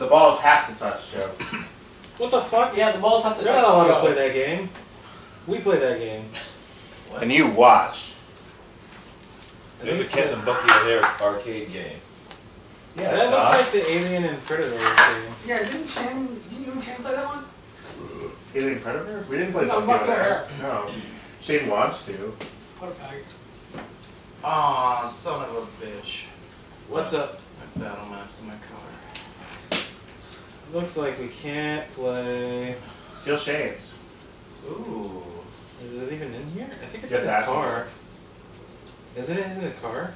The balls have to touch, Joe. What the fuck? Yeah, the balls have to You're touch not allowed to play that game. We play that game. And you watch. It was a Ken and Bucky O'Hare arcade game. Yeah, that looks like the Alien and Predator game. Yeah, didn't Shane, didn't you and Shane play that one? Alien Predator? We didn't play No, Bucky Bucky O'Hare. No. Shane wants to. What a fag. Aw, son of a bitch. What's up? I My battle maps in my car. Looks like we can't play. Still Shane's. Ooh. Is it even in here? I think it's Just in his car. Isn't it in his car?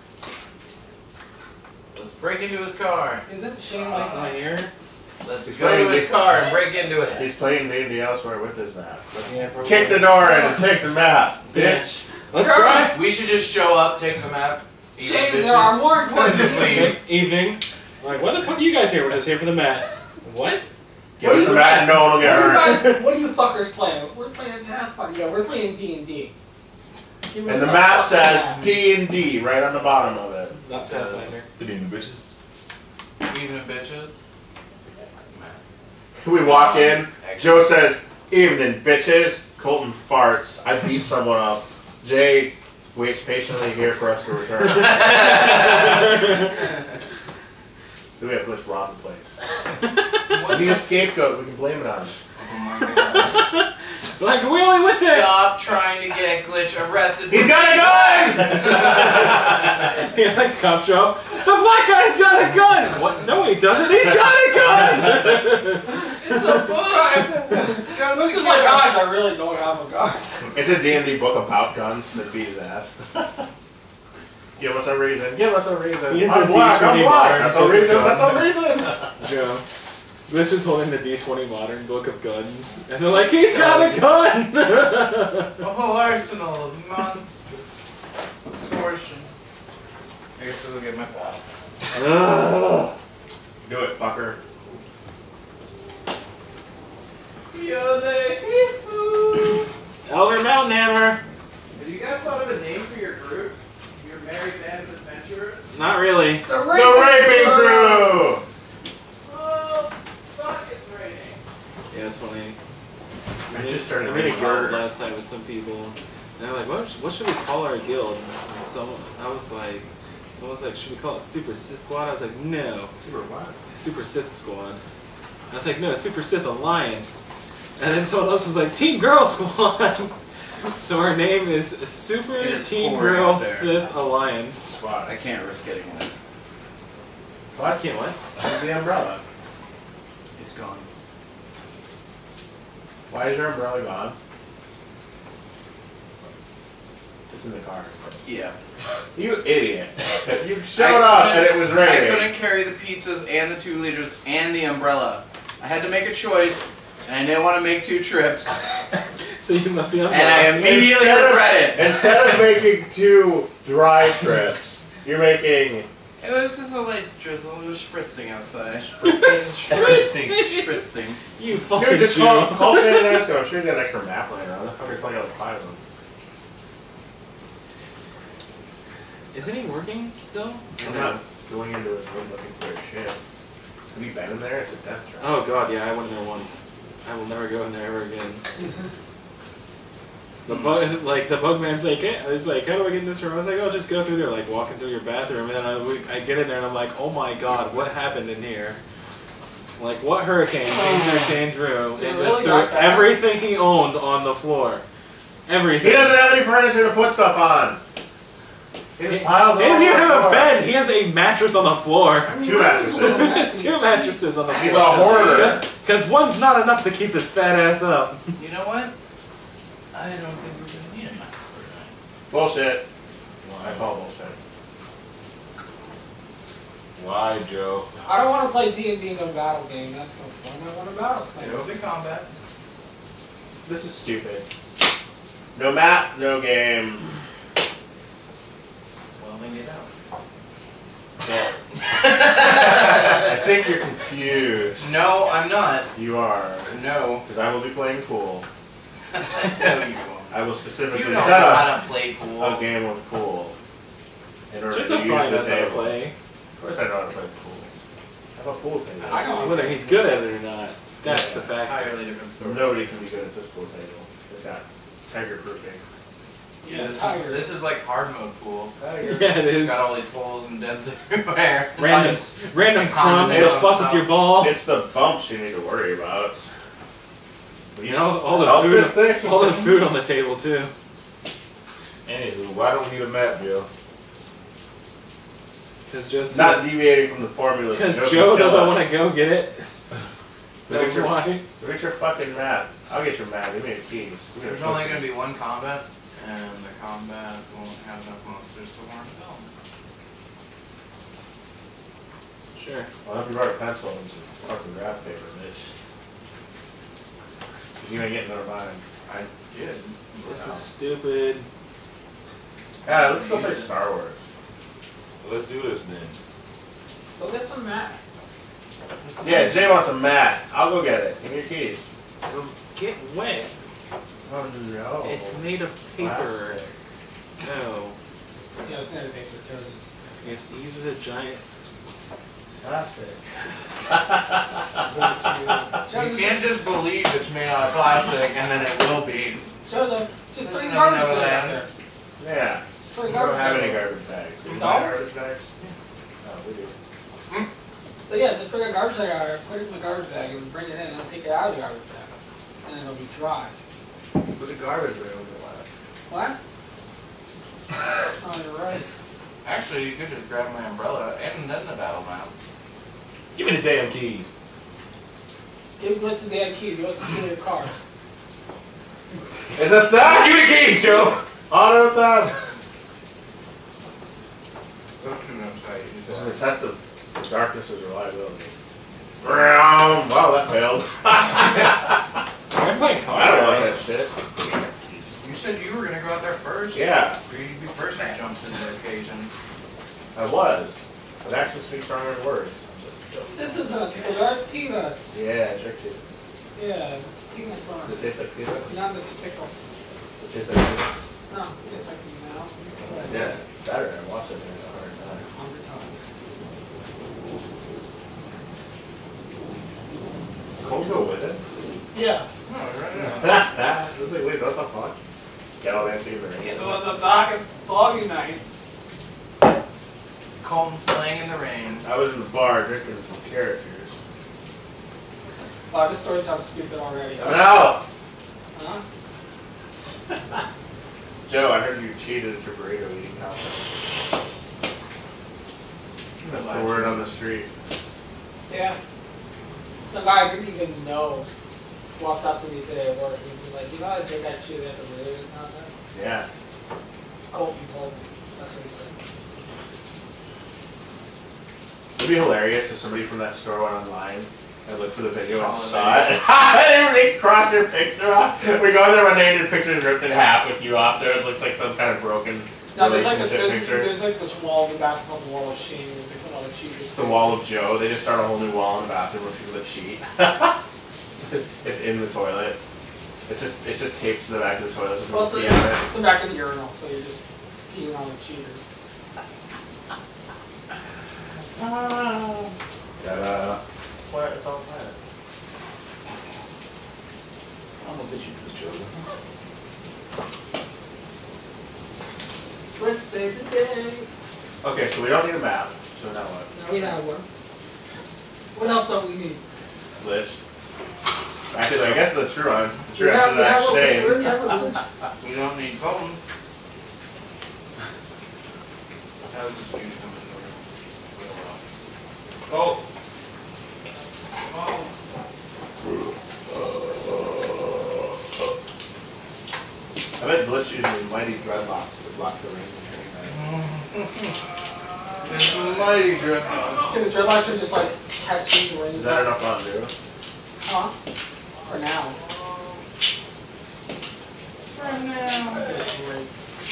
Let's break into his car. Isn't Shane uh, It's not here. Let's He's go playing to his car and break into it. He's playing maybe elsewhere with his map. Let's Yeah, kick the door in and take the map, Yeah. bitch. Let's try. We should just show up, take the map. Shane, bitches, there are more important Just leave. things. Evening. Like, what the fuck are you guys here? We're just here for the mat. What? Give us the map and no one will What get are you hurt. guys, what are you fuckers playing? We're playing Pathfinder. Yeah, we're playing D&D. And the map says. D and D right on the bottom of it. Not Pathfinder. Good evening, bitches. Evening, bitches. We walk in. Joe says, "Evening, bitches." Colton farts. I beat someone up. Jay waits patiently here for us to return. Do we have glitch rob the place? We need a scapegoat. We can blame it on. Oh my god. Like, we only with it! Stop trying to get Glitch arrested. He's for got a gun! Yeah, like cop shop. The black guy's got a gun! What? No, he doesn't. He's got a gun! It's a book. Guns This is and like, guys, I really don't have a gun. It's a D&D book about guns that beat his ass. Give us a reason. Give us a reason. He's I'm a black. I'm black. modern That's a reason. That's a reason. Joe. Glitch is holding the D20 Modern Book of Guns. And they're like, he's got a gun! A whole arsenal of monsters. Portion. I guess I'll get my pal. Ugh. Do it, fucker. Elder Mountain Hammer. Have you guys thought of a name for your group? Your merry band of adventurers? Not really. The The raping crew! Oh, fuck, it's raining. Yeah, it's funny. I just started I made a guild harder. last night with some people. And they're like, what, what should we call our guild? And someone, I was like, someone was like, should we call it Super Sith Squad? I was like, no. Super what? Super Sith Squad. I was like, no, Super Sith Alliance. And then someone else was like, Team Girl Squad. so our name is Super It is Team pouring Girl. Sith Alliance. Squad. I can't risk getting wet. Well, I can't what? Where's the umbrella? It's gone. Why is your umbrella gone? It's in the car. Yeah. You idiot. You showed up and it was raining. I couldn't carry the pizzas and the two liters and the umbrella. I had to make a choice, and I didn't want to make two trips, So you left the and I immediately Instead of- it. Instead of making two dry trips, you're making It was just a light drizzle. It was spritzing outside. Spritzing. spritzing. spritzing. You fucking Dude, just Jew. call, call Shannon and ask him. I'm sure he's got an extra map laying around. The fucker's playing out like five of them. Isn't he working still? I'm not going into his room looking for his shit. Have you been in there? It's a death trap. Oh god, yeah, I went in there once. I will never go in there ever again. The bug, like the bug man's like, hey, he's like, how do I get in this room? I was like, oh, just go through there, like walking through your bathroom, and then I, we, I get in there and I'm like, oh my god, what happened in here? Like, what hurricane came through Shane's room It and really just threw got bad. everything he owned on the floor? Everything. He doesn't have any furniture to put stuff on. He has piles He all doesn't even over the have a floor. bed. He has a mattress on the floor. I mean, Two mine's a little mattresses. messy. Two mattresses on the He's floor. a hoarder. Because one's not enough to keep this fat ass up. You know what? I don't think we're gonna need a map for tonight. Bullshit. I call bullshit. Why, Joe? I don't want to play D&D in a battle game. That's no fun. I want to battle It will snipers. be combat. This is stupid. No map, no game. Well, then get out. Well, I think you're confused. No, I'm not. You are. No. Because I will be playing pool. no, you won't. I will You specifically don't know set up how to play pool. a game of pool. In order Just to so use Brian the how to table. play. Of course I know how to play pool. Have a pool table. I don't know. Whether he's good at it or not, that's the fact. Entirely different story. Nobody can be good at this pool table. It's got tiger proofing. Yeah, this is, this is like hard mode pool. Yeah, it It's is. got all these holes and dents everywhere. Random, Nice. random crumbs that fuck with your ball. It's the bumps you need to worry about. You know, all the food, this thing? all the food on the table too. Anywho, why don't we need a map, Joe? Because just Not deviating from the formula. because can Joe doesn't want to go get it. Look That's your- why. Look at your fucking map. I'll get your map. Give me the keys. There's only going to be one combat, and the combat won't have enough monsters to warrant film. Sure. Well, if you write a pencil and some fucking graph paper, bitch. You ain't getting another mine. I did. This is stupid. Yeah, let's go play Star Wars. Let's do this then. Go get the map. Yeah, Jay wants a mat. I'll go get it. Give me your keys. It'll get wet. Oh no. It's made of paper. Plastic. No. Yeah, it's not a paper toes. It's, he uses a giant. Plastic. You can't just believe it's made out of plastic and then it will be. Joseph, just put a garbage know bag out there. Yeah. Just put a We don't have any garbage bags. Do You you buy don't? garbage bags? Oh, we do. Hmm? So yeah, just bring a garbage bag out there, put it in the garbage bag and bring it in and take it out of the garbage bag. And it'll be dry. Put the garbage bag on the left. What? Oh, you're right. Actually, you could just grab my umbrella and then the battle map. Give me the damn keys. Give Blitz the damn keys, he wants to steal your car. It's a theft! Give me the keys, Joe. Auto theft! Go to no site. This is a test of the darkness's reliability. Brown. Wow, that failed. I'm playing I don't like that shit. You said you were gonna go out there first. Yeah, Greedy be first that jumps into the occasion. I was. But actions speak stronger than words. This is uh, a pickle jars peanuts. Yeah, I tricked you. Yeah, Mr. Peanuts on Does it it. taste like peanuts? Not Mr. Pickle. Does it taste like peanuts? No, it tastes like now. Yeah, better. I watched it in a hard time. Hundred times. Cold go with it? Yeah. No, right now. I was like, wait, what the fuck? Gallivant fever. It was a dark and foggy night. Colton's playing in the rain. I was in the bar drinking some carrot juice. Wow, this story sounds stupid already. I'm! Huh? Joe, I heard you cheated at your burrito eating contest. That's the word on the street. Yeah. Some guy I didn't even know walked up to me today at work and he was like, you know how to drink that shit at the burrito contest? Yeah. Colton told me. That's what he said. It'd be hilarious if somebody from that store went online and looked for the video and Saw the saw it. Everybody's cross your picture off. We go in there one day and your picture's ripped in half with you off there. It looks like some kind of broken No, there's like this, relationship there's, this, picture. there's like this wall in the bathroom called the wall of shame where they put all the cheaters. It's the wall of Joe. They just start a whole new wall in the bathroom where people that cheat. it's in the toilet. It's just it's just taped to the back of the toilet so Well, it's pee the, it's the back of the urinal, so you're just peeing on the cheaters. Ta-da. What? It's all planet. Almost hit you, this Joe. Let's save the day. Okay, so we don't need a map. So now what? Now we have one. What else don't we need? Glitch. Actually, I guess the true one. The We true answer to that a- we shame. already have a We don't need Colton. How does this dude come in the room? Oh, I bet Glitch uses mighty dreadlocks to block the rain from hitting It's mighty dreadnought. Can the dreadlocks are just like catching the that. rain? Is that enough on do? Huh? For now. For now.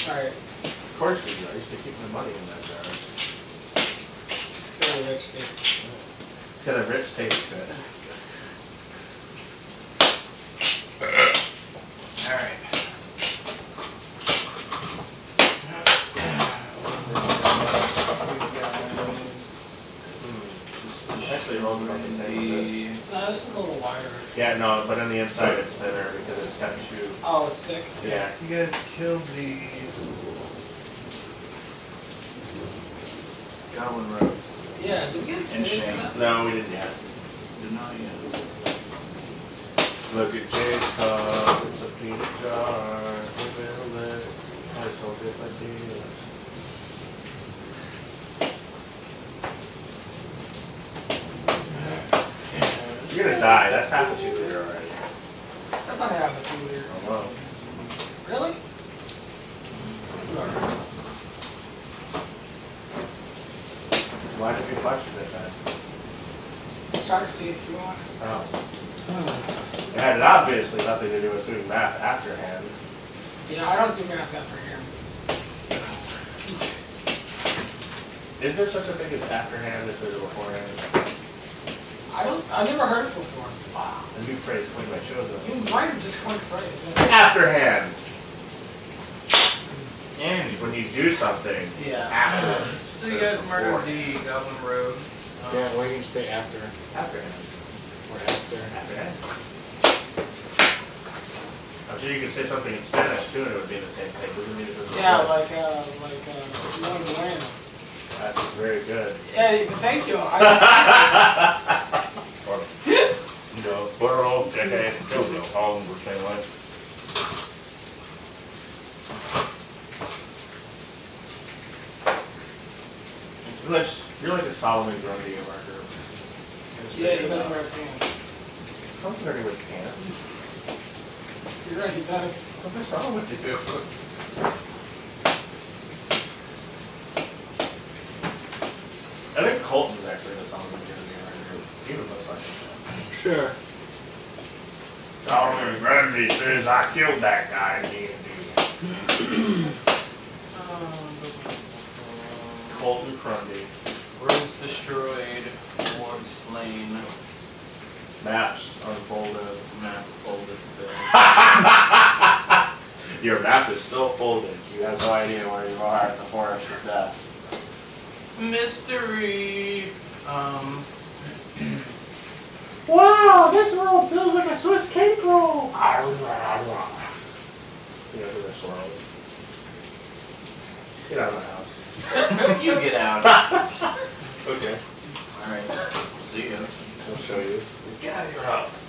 Alright, Of course you do. I used to keep my money in that jar. it's very rich, dude. It's got a rich taste to it. Alright. Actually, roll the. No, this was a little wider. Yeah, no, but on the inside it's thinner because it's got two. Oh, it's thick. Yeah. You guys killed the. Goblin Rogues. Yeah, did we get a And community for shame. that? No, we didn't yet. Did not yet. Look at Jay's cup, it's a peanut jar. We built. I sold it like this. You're gonna die. That's half a two liter already. That's not half a two liter. Oh, wow. Really? That's about right. Why did you question it then? Let's try to see if you want. Oh. It had obviously nothing to do with doing math afterhand. You know, I don't do math after hands. Is there such a thing as afterhand if there's a beforehand? I don't. I've never heard it before. Wow. A new phrase coined by Chozo. You might have just coined the phrase. Afterhand. And When you do something yeah. after. So you guys murdered the Goblin Rogues. Um, Yeah, why don't you say after Afterhand. or after? Afterhand. I'm sure you could say something in Spanish too and it would be the same thing. It Yeah, like uh, like uh, Leon Bueno. That's very good. Yeah, thank you. I, Or, you all jackass JoJo, all of them were saying like, You're like, you're like the Solomon Grundy of our group. yeah, he does wear pants. Something dirty with pants. You're right, he does. What's wrong with you? I think Colton's actually the Solomon Grundy of our group. He was most like Sure. Solomon Grundy says I killed that guy again, Colton Grundy. Rogues destroyed, orb slain, Maps unfolded. map folded still. Your map is still folded. You have no idea where you are at the forest of death. Mystery. Um. Wow, this world feels like a Swiss cake roll. You know who they're swirling. Get out of my house. you get out. Okay. Alright. See you. I'll show you. Get out of your house.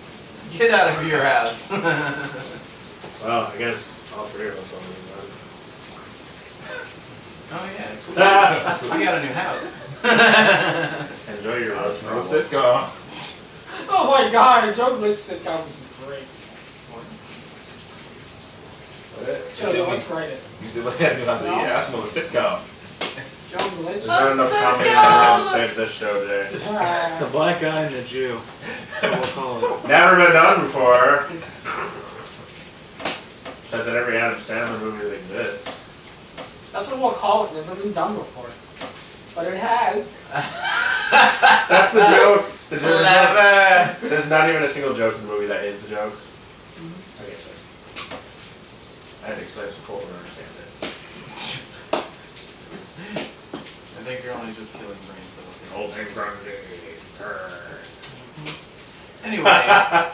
Get out of your house. Well, I guess all three of us oh yeah. will We got a new house. Enjoy your roast no noodle. sitcom. Oh my god, a Joe Glitch sitcom would be great. Joe, what's great? You said, look at me, I said, No. yeah, I smell a sitcom. Joe Glitch? There's not enough comedy in him to save this show today. The Ah, black guy and the Jew. That's what we'll call it. Never been done before. Said that every Adam Sandler movie that exists. That's what we'll call it. It's never been done before. But it has. That's the joke. The joke is not, Clever. there's not even a single joke in the movie that is the joke. Mm-hmm. Okay, sorry. I had to explain this to Cole to understand it. I think you're only just killing brain cells. here. Old thing from Anyway,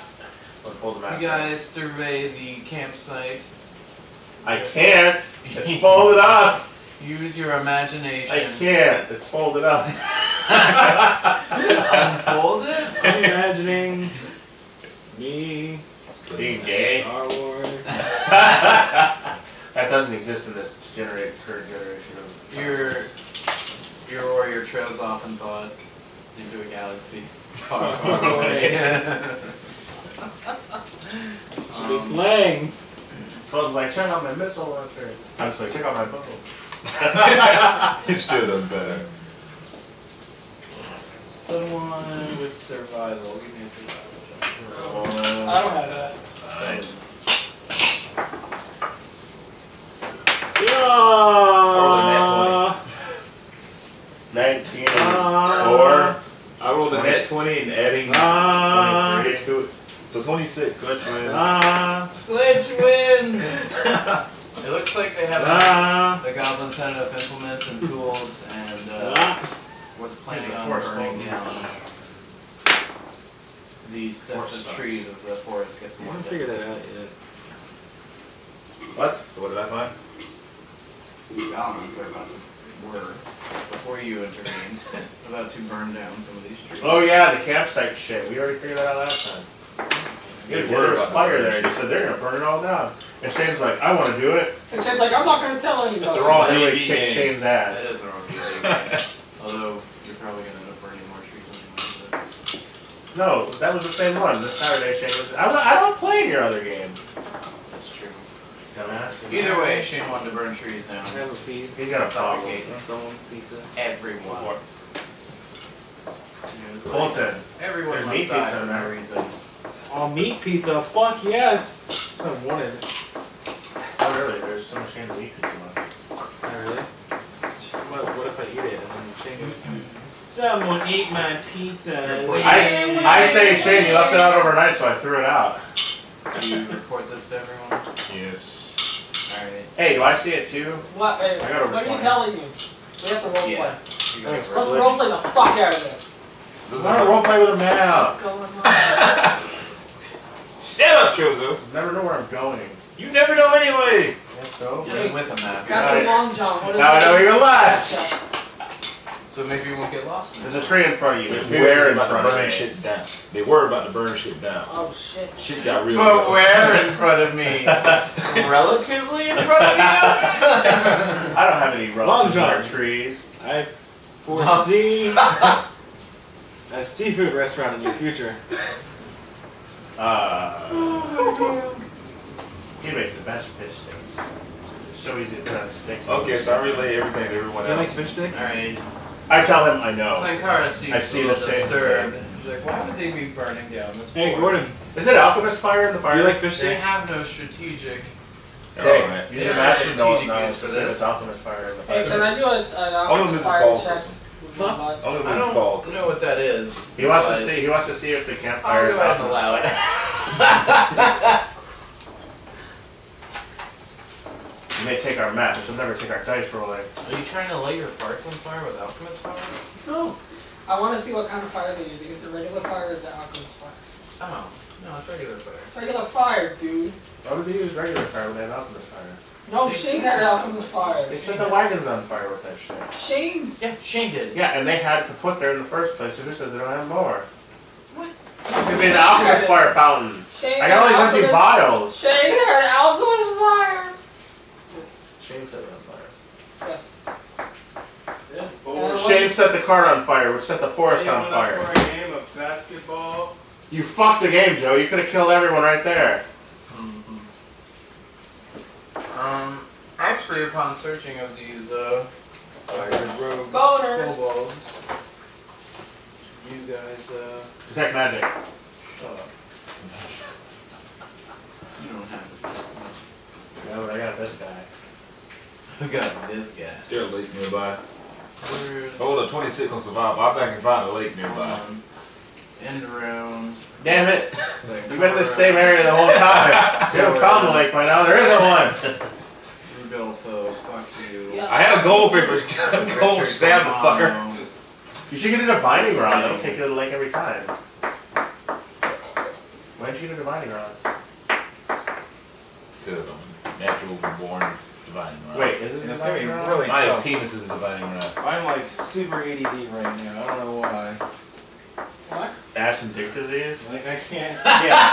Let's pull the map. you guys survey the campsite. I can't. It's folded up. Use your imagination. I can't. It's folded up. Unfold it. I'm imagining me Being gay. Star Wars. that doesn't exist in this generate current generation of. Your your warrior trails off in thought into a galaxy far, far away. Should be Um, playing. Cole's like, check out my missile launcher. I'm just like, check out my bow. It still does better. Someone with survival. Give me a survival check. I don't have that. Yeah. 19 and Ah. 4. I rolled a net 20 and adding Ah. 26 to it. So 26. Good win. Ah. Glitch wins! it looks like they have Ah. the goblins had enough implements and tools and uh, Ah. was planning a on force burning down these sets of trees as the forest gets I more haven't figured dense. that out yet. What? So what did I find? The goblins are about to were before you intervened about to burn down some of these trees. Oh yeah, the campsite shit. We already figured that out last time. They Yeah, were there was fire there, and he said they're gonna burn it all down. And Shane's like, I want to do it. And Shane's like, I'm not gonna tell anybody. Mr. Raw And then AV game. Shane's That ass. is the wrong game. Although you're probably gonna end up burning more trees than you want. No, that was the same one. This Saturday, Shane was. I, wa- I don't play in your other game. That's true. Dumbass. Either way, Shane wanted to burn trees down. I have a piece. He's got a problem. Suffocate Someone pizza. everyone. What? It like, everyone There's must die pizza for in no there. reason. Oh, meat pizza. Fuck yes. That's what I wanted. Oh really? There's so much Shane's meat pizza left. Not oh, really. What, what if I eat it and then Shane goes, Someone eat my pizza. I, I say Shane, you left it out overnight, so I threw it out. Do you report this to everyone? Yes. Alright. Hey, do I see it too? What? Wait, I got over what are you telling me? We have to roleplay. Yeah. You guys Let's roleplay the fuck out of this. This I want to roleplay with a now. What's going on? Shut up, Chozo. Never know where I'm going. You never know anyway. Yes, so. Just with him now. Got the Right. long john. What is Now I it? know you're last. So maybe you won't get lost in There's a tree in front of you. They're There's where in about front to of burn me. shit down. They were about to burn shit down. Oh shit. Shit got real. But bad. where in front of me? Relatively in front of you? I don't have any Long relatives John. trees. I foresee a seafood restaurant in your future. Uh, he makes the best fish sticks. So easy to put on sticks. Okay, so I relay everything to everyone Do you like fish sticks? Alright. I tell him I know. Lankara seems I see a the little same disturbed. He's like, why would they be burning down this Hey. Gordon. Is it alchemist fire in the Do fire? you like fish sticks? They have no strategic. Hey, Alright. you Yeah, the master know it strategic now. use It's for for this. It's alchemist fire in the Hey, can I do a, an alchemist fire check? First. with? Only I don't oh, ball. know what that is. He wants to see. He wants to see if the I'll campfire go is ahead and allow it. You may take our match, but you'll never take our dice rolling. Are you trying to light your farts on fire with alchemist fire? No. I want to see what kind of fire they're using. Is it regular fire or is it alchemist fire? Oh, no, it's regular fire. It's regular fire, dude. Why would they use regular fire when they have alchemist fire? No, Shane had alchemist fire. They set the wagons on fire with that shit. Shane's. Yeah, Shane did. Yeah, and they had to put there in the first place, so who says they don't have more? What? They made an alchemist fire fountain. Shane I got all these empty alchemist- vials. Shane had alchemist fire. Shane set it on fire. Yes. This bullshit. Shane set the cart on fire, which set the forest on fire. For a game of basketball. You fucked the game, Joe. You could have killed everyone right there. Um, actually, upon searching of these, uh, Fire rogue. Boners. Kobolds. You guys, uh. Detect magic. Shut up. you don't have to. No, but I got this guy. I got this guy. There a lake nearby. Where's Hold a 26 on survival. I think I can find a lake nearby. um, end around. Damn it. You've been in the same area the whole time. You haven't found the lake by now. There isn't one. Rudolfo, fuck you. Yeah. I had a goldfish. Gold Richard stab the fucker. Romano. You should get a divining rod. That'll take you to the lake every time. Why didn't you get a divining rod? Because I'm natural born divine. Right? Wait, is it a It's gonna be really My tough. penis is dividing right. I'm like super ADD right now. I don't know why. What? Ass and dick disease? Like I can't. Yeah.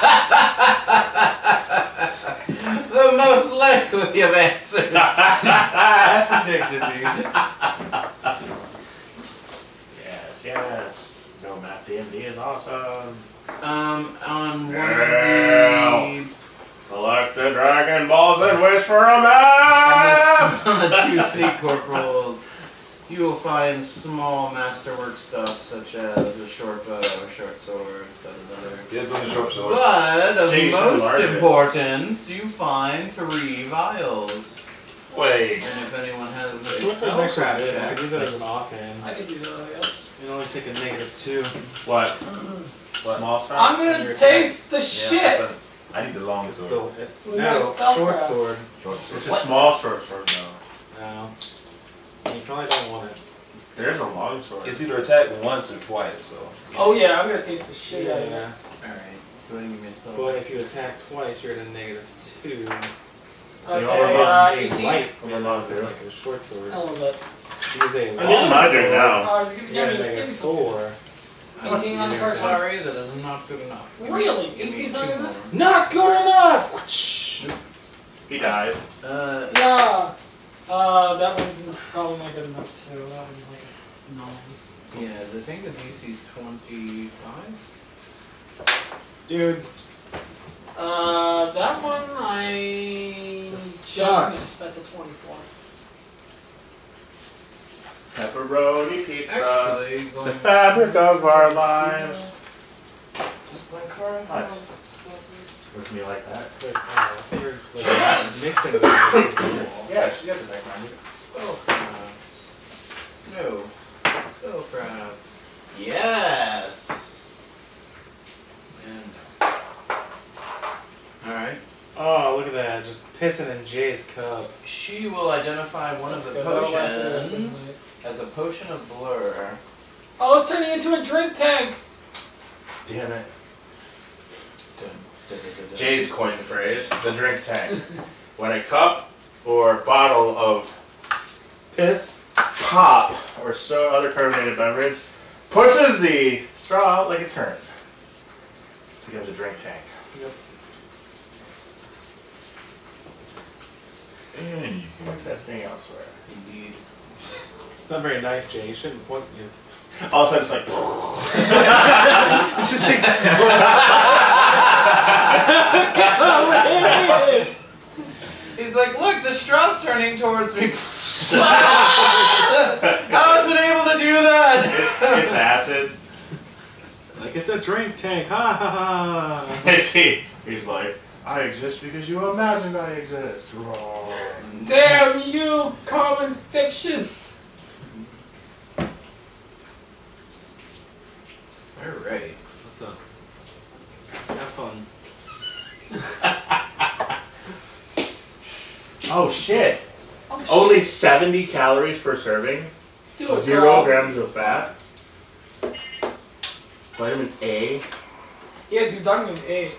the most likely of answers. Ass and dick disease. Yes, yes. Go map D&D is awesome. um, on one of the Collect the Dragon Balls and wish for a map! on the two sneak corporals, you will find small masterwork stuff such as a short bow, a short sword, such as other. Dibs on the short sword. But of Jason most Larson. importance, you find three vials. Wait. And if anyone has a Short spellcraft good. I check, could use it as an offhand. I can do that, I guess. You only take a negative two. What? what? Small stuff? I'm gonna taste the Yeah, shit. that's a- I need the longest sword. So, no, got spellcraft. short sword. Short sword. It's a small short sword though. No. You probably don't want it. There's a long sword. It's either attack once or twice, so. Oh yeah, I'm gonna taste the shit out of it. Yeah. Alright, go ahead and give me a spell. Boy, if you attack twice, you're at a negative two. Okay, all uh, Use a 18. light, I'm a long it's like a short sword. A little bit. Use a I long need my drink sword, now. Oh, give, You're give, at a me, give me negative some. four. 18 on the I'm first one. sorry, that is not good enough. Give me- Really? Give me 18 's two not good more. enough? Not good enough! He died. Uh, Yeah. Uh, that one's probably not good enough too. That one's like a nine. yeah, the thing that DC is 25? Dude, Uh, that one I This just sucks. missed. That's a twenty-four. Pepperoni pizza. Actually, the fabric of our lives. Just play card. Nice. With me like that. you're uh, like mixing them. Yeah, she got the back man. Spellcraft. No. Spellcraft. Yes! And. Alright. Oh, look at that. Just pissing in Jay's cup. She will identify one of the Let's go to the left of the rest of the potions as a potion of blur. Oh, it's turning into a drink tank. Damn it. Dun, dun, dun, dun, dun. Jay's coined phrase, the drink tank. when a cup or bottle of Piss? pop or so other carbonated beverage pushes the straw out like a turn. Becomes a drink tank. Yep. And you You want that thing elsewhere. Indeed. Not very nice, Jay. You shouldn't point you. All of a sudden it's like It's just hilarious. He's like, look, the straw's turning towards me. How was it able to do that? it's acid. Like it's a drink tank. Ha ha ha. And he, he's like, I exist because you imagined I exist. Wrong. Damn you, common fiction. Alright. What's up? Have fun. Oh shit. Oh, shit. Only 70 calories per serving. Do it, Zero girl. grams of fat. Vitamin A. Yeah, dude, vitamin A.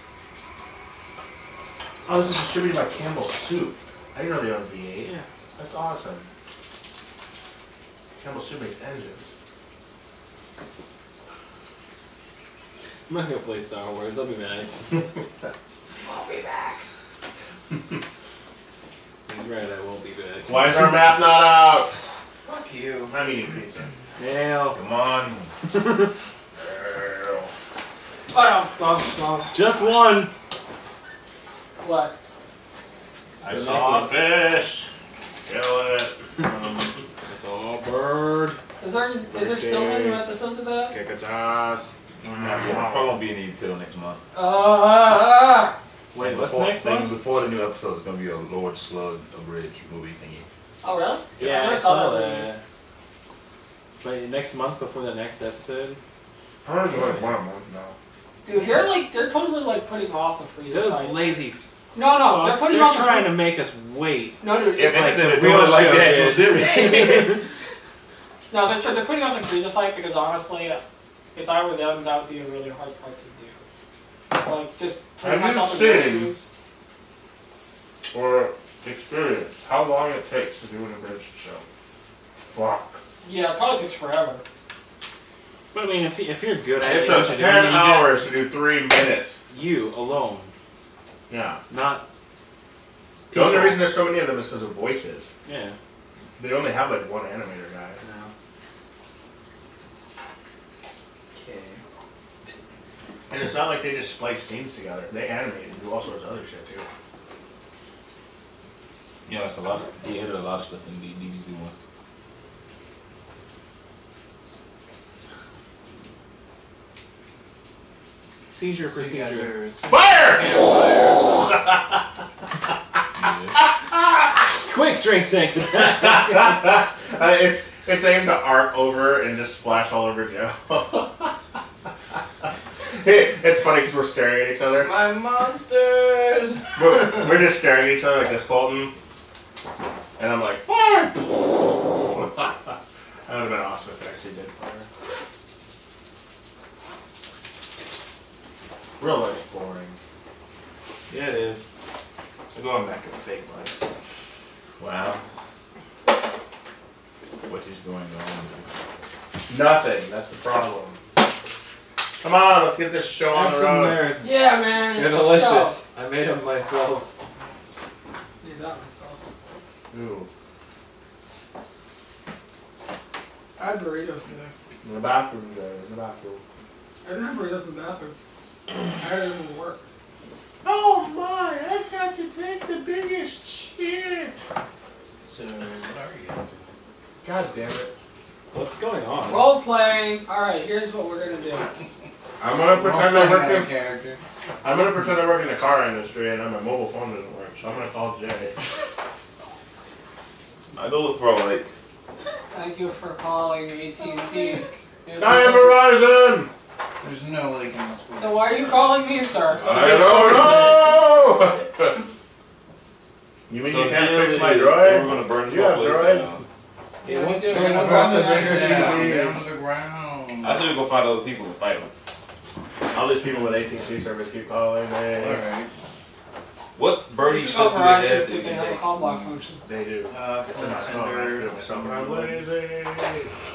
Oh, this is distributed by Campbell's Soup. I didn't know they own V8. Yeah. That's awesome. Campbell's Soup makes engines. I'm not gonna play Star Wars. I'll be back. I'll be back. He's right. I won't be back. Why is our map not out? Fuck you. I'm eating pizza. Nail. Come on. Oh. Just one. What? I saw a fish. Kill it. Um, I saw a bird. Is there is there still a new episode to that? Kick its ass. No, yeah, probably won't be any until next month. Uh, Wait, And what's before, next then one? Before the new episode, it's gonna be a Lord Slug abridged movie thingy. oh really? Yeah, I saw that. Uh, that. But next month before the next episode, Probably like one month now. Dude, they're like they're totally like putting off the Frieza. those fight. lazy No, no, they're fucks, putting they're off trying the to make us wait. No, dude. If like, anything, the real it like show the actual did. series. no, they're, they're putting off the Frieza fight because honestly, if I were them, that would be a really hard part to do. Like just putting Have you myself in their seen- shoes. Or experience how long it takes to do an abridged show. Fuck. Yeah, it probably takes forever. But I mean, if, you- if you're good at It it, what took 10 doing, you hours to do three minutes. you alone, Yeah. not. The only reason there's so many of them is because of voices. Yeah. They only have like one animator guy. No. okay. And it's not like they just splice scenes together. They animate and do all sorts of other shit too. Yeah, like a lot of, he edited a lot of stuff in the DBZ one. Seizure So you guys procedure. Fire! Quick drink tank. Uh, it's it's aimed to arc over and just splash all over Joe. Hey, it's funny because we're staring at each other. My monsters! We're, we're just staring at each other like this, Fulton. And I'm like, fire! That would have been awesome if it actually did fire. Real life's boring. Yeah, it is. I'm going back to fake life. Wow. What is going on? Nothing. That's the problem. Come on, let's get this show on Have the some road. nerds. Yeah, man. They're it's a delicious. I made them myself. show. Made that myself. Ooh, I had burritos today. in the bathroom, guys. In the bathroom. I didn't have burritos in the bathroom. I had it in work. Oh my! I got to take the biggest shit. So, what are you guys? God damn it! What's going on? Role playing. All right, here's what we're gonna do. I'm gonna pretend I work Role-playing in. character. I'm gonna pretend I work in the car industry and my mobile phone doesn't work, so I'm gonna call Jay. I go look for a light. Thank you for calling AT&T. I am oh, Verizon. There's no lake in this Then world. why are you calling me, sir? I don't know. you mean So you can't fix my is. We're gonna burn this You whole have place droids? down. Yeah, wants we do. to It's know a about the weapon bigger action. Down, down to the ground. I think we go find other people to fight them. All these people with ATC service keep calling me. Alright. What We birdie should stuff do they have see that if we they have a call block function. They do. Uh, It's full in phone. I have to do tender. it myself when I'm.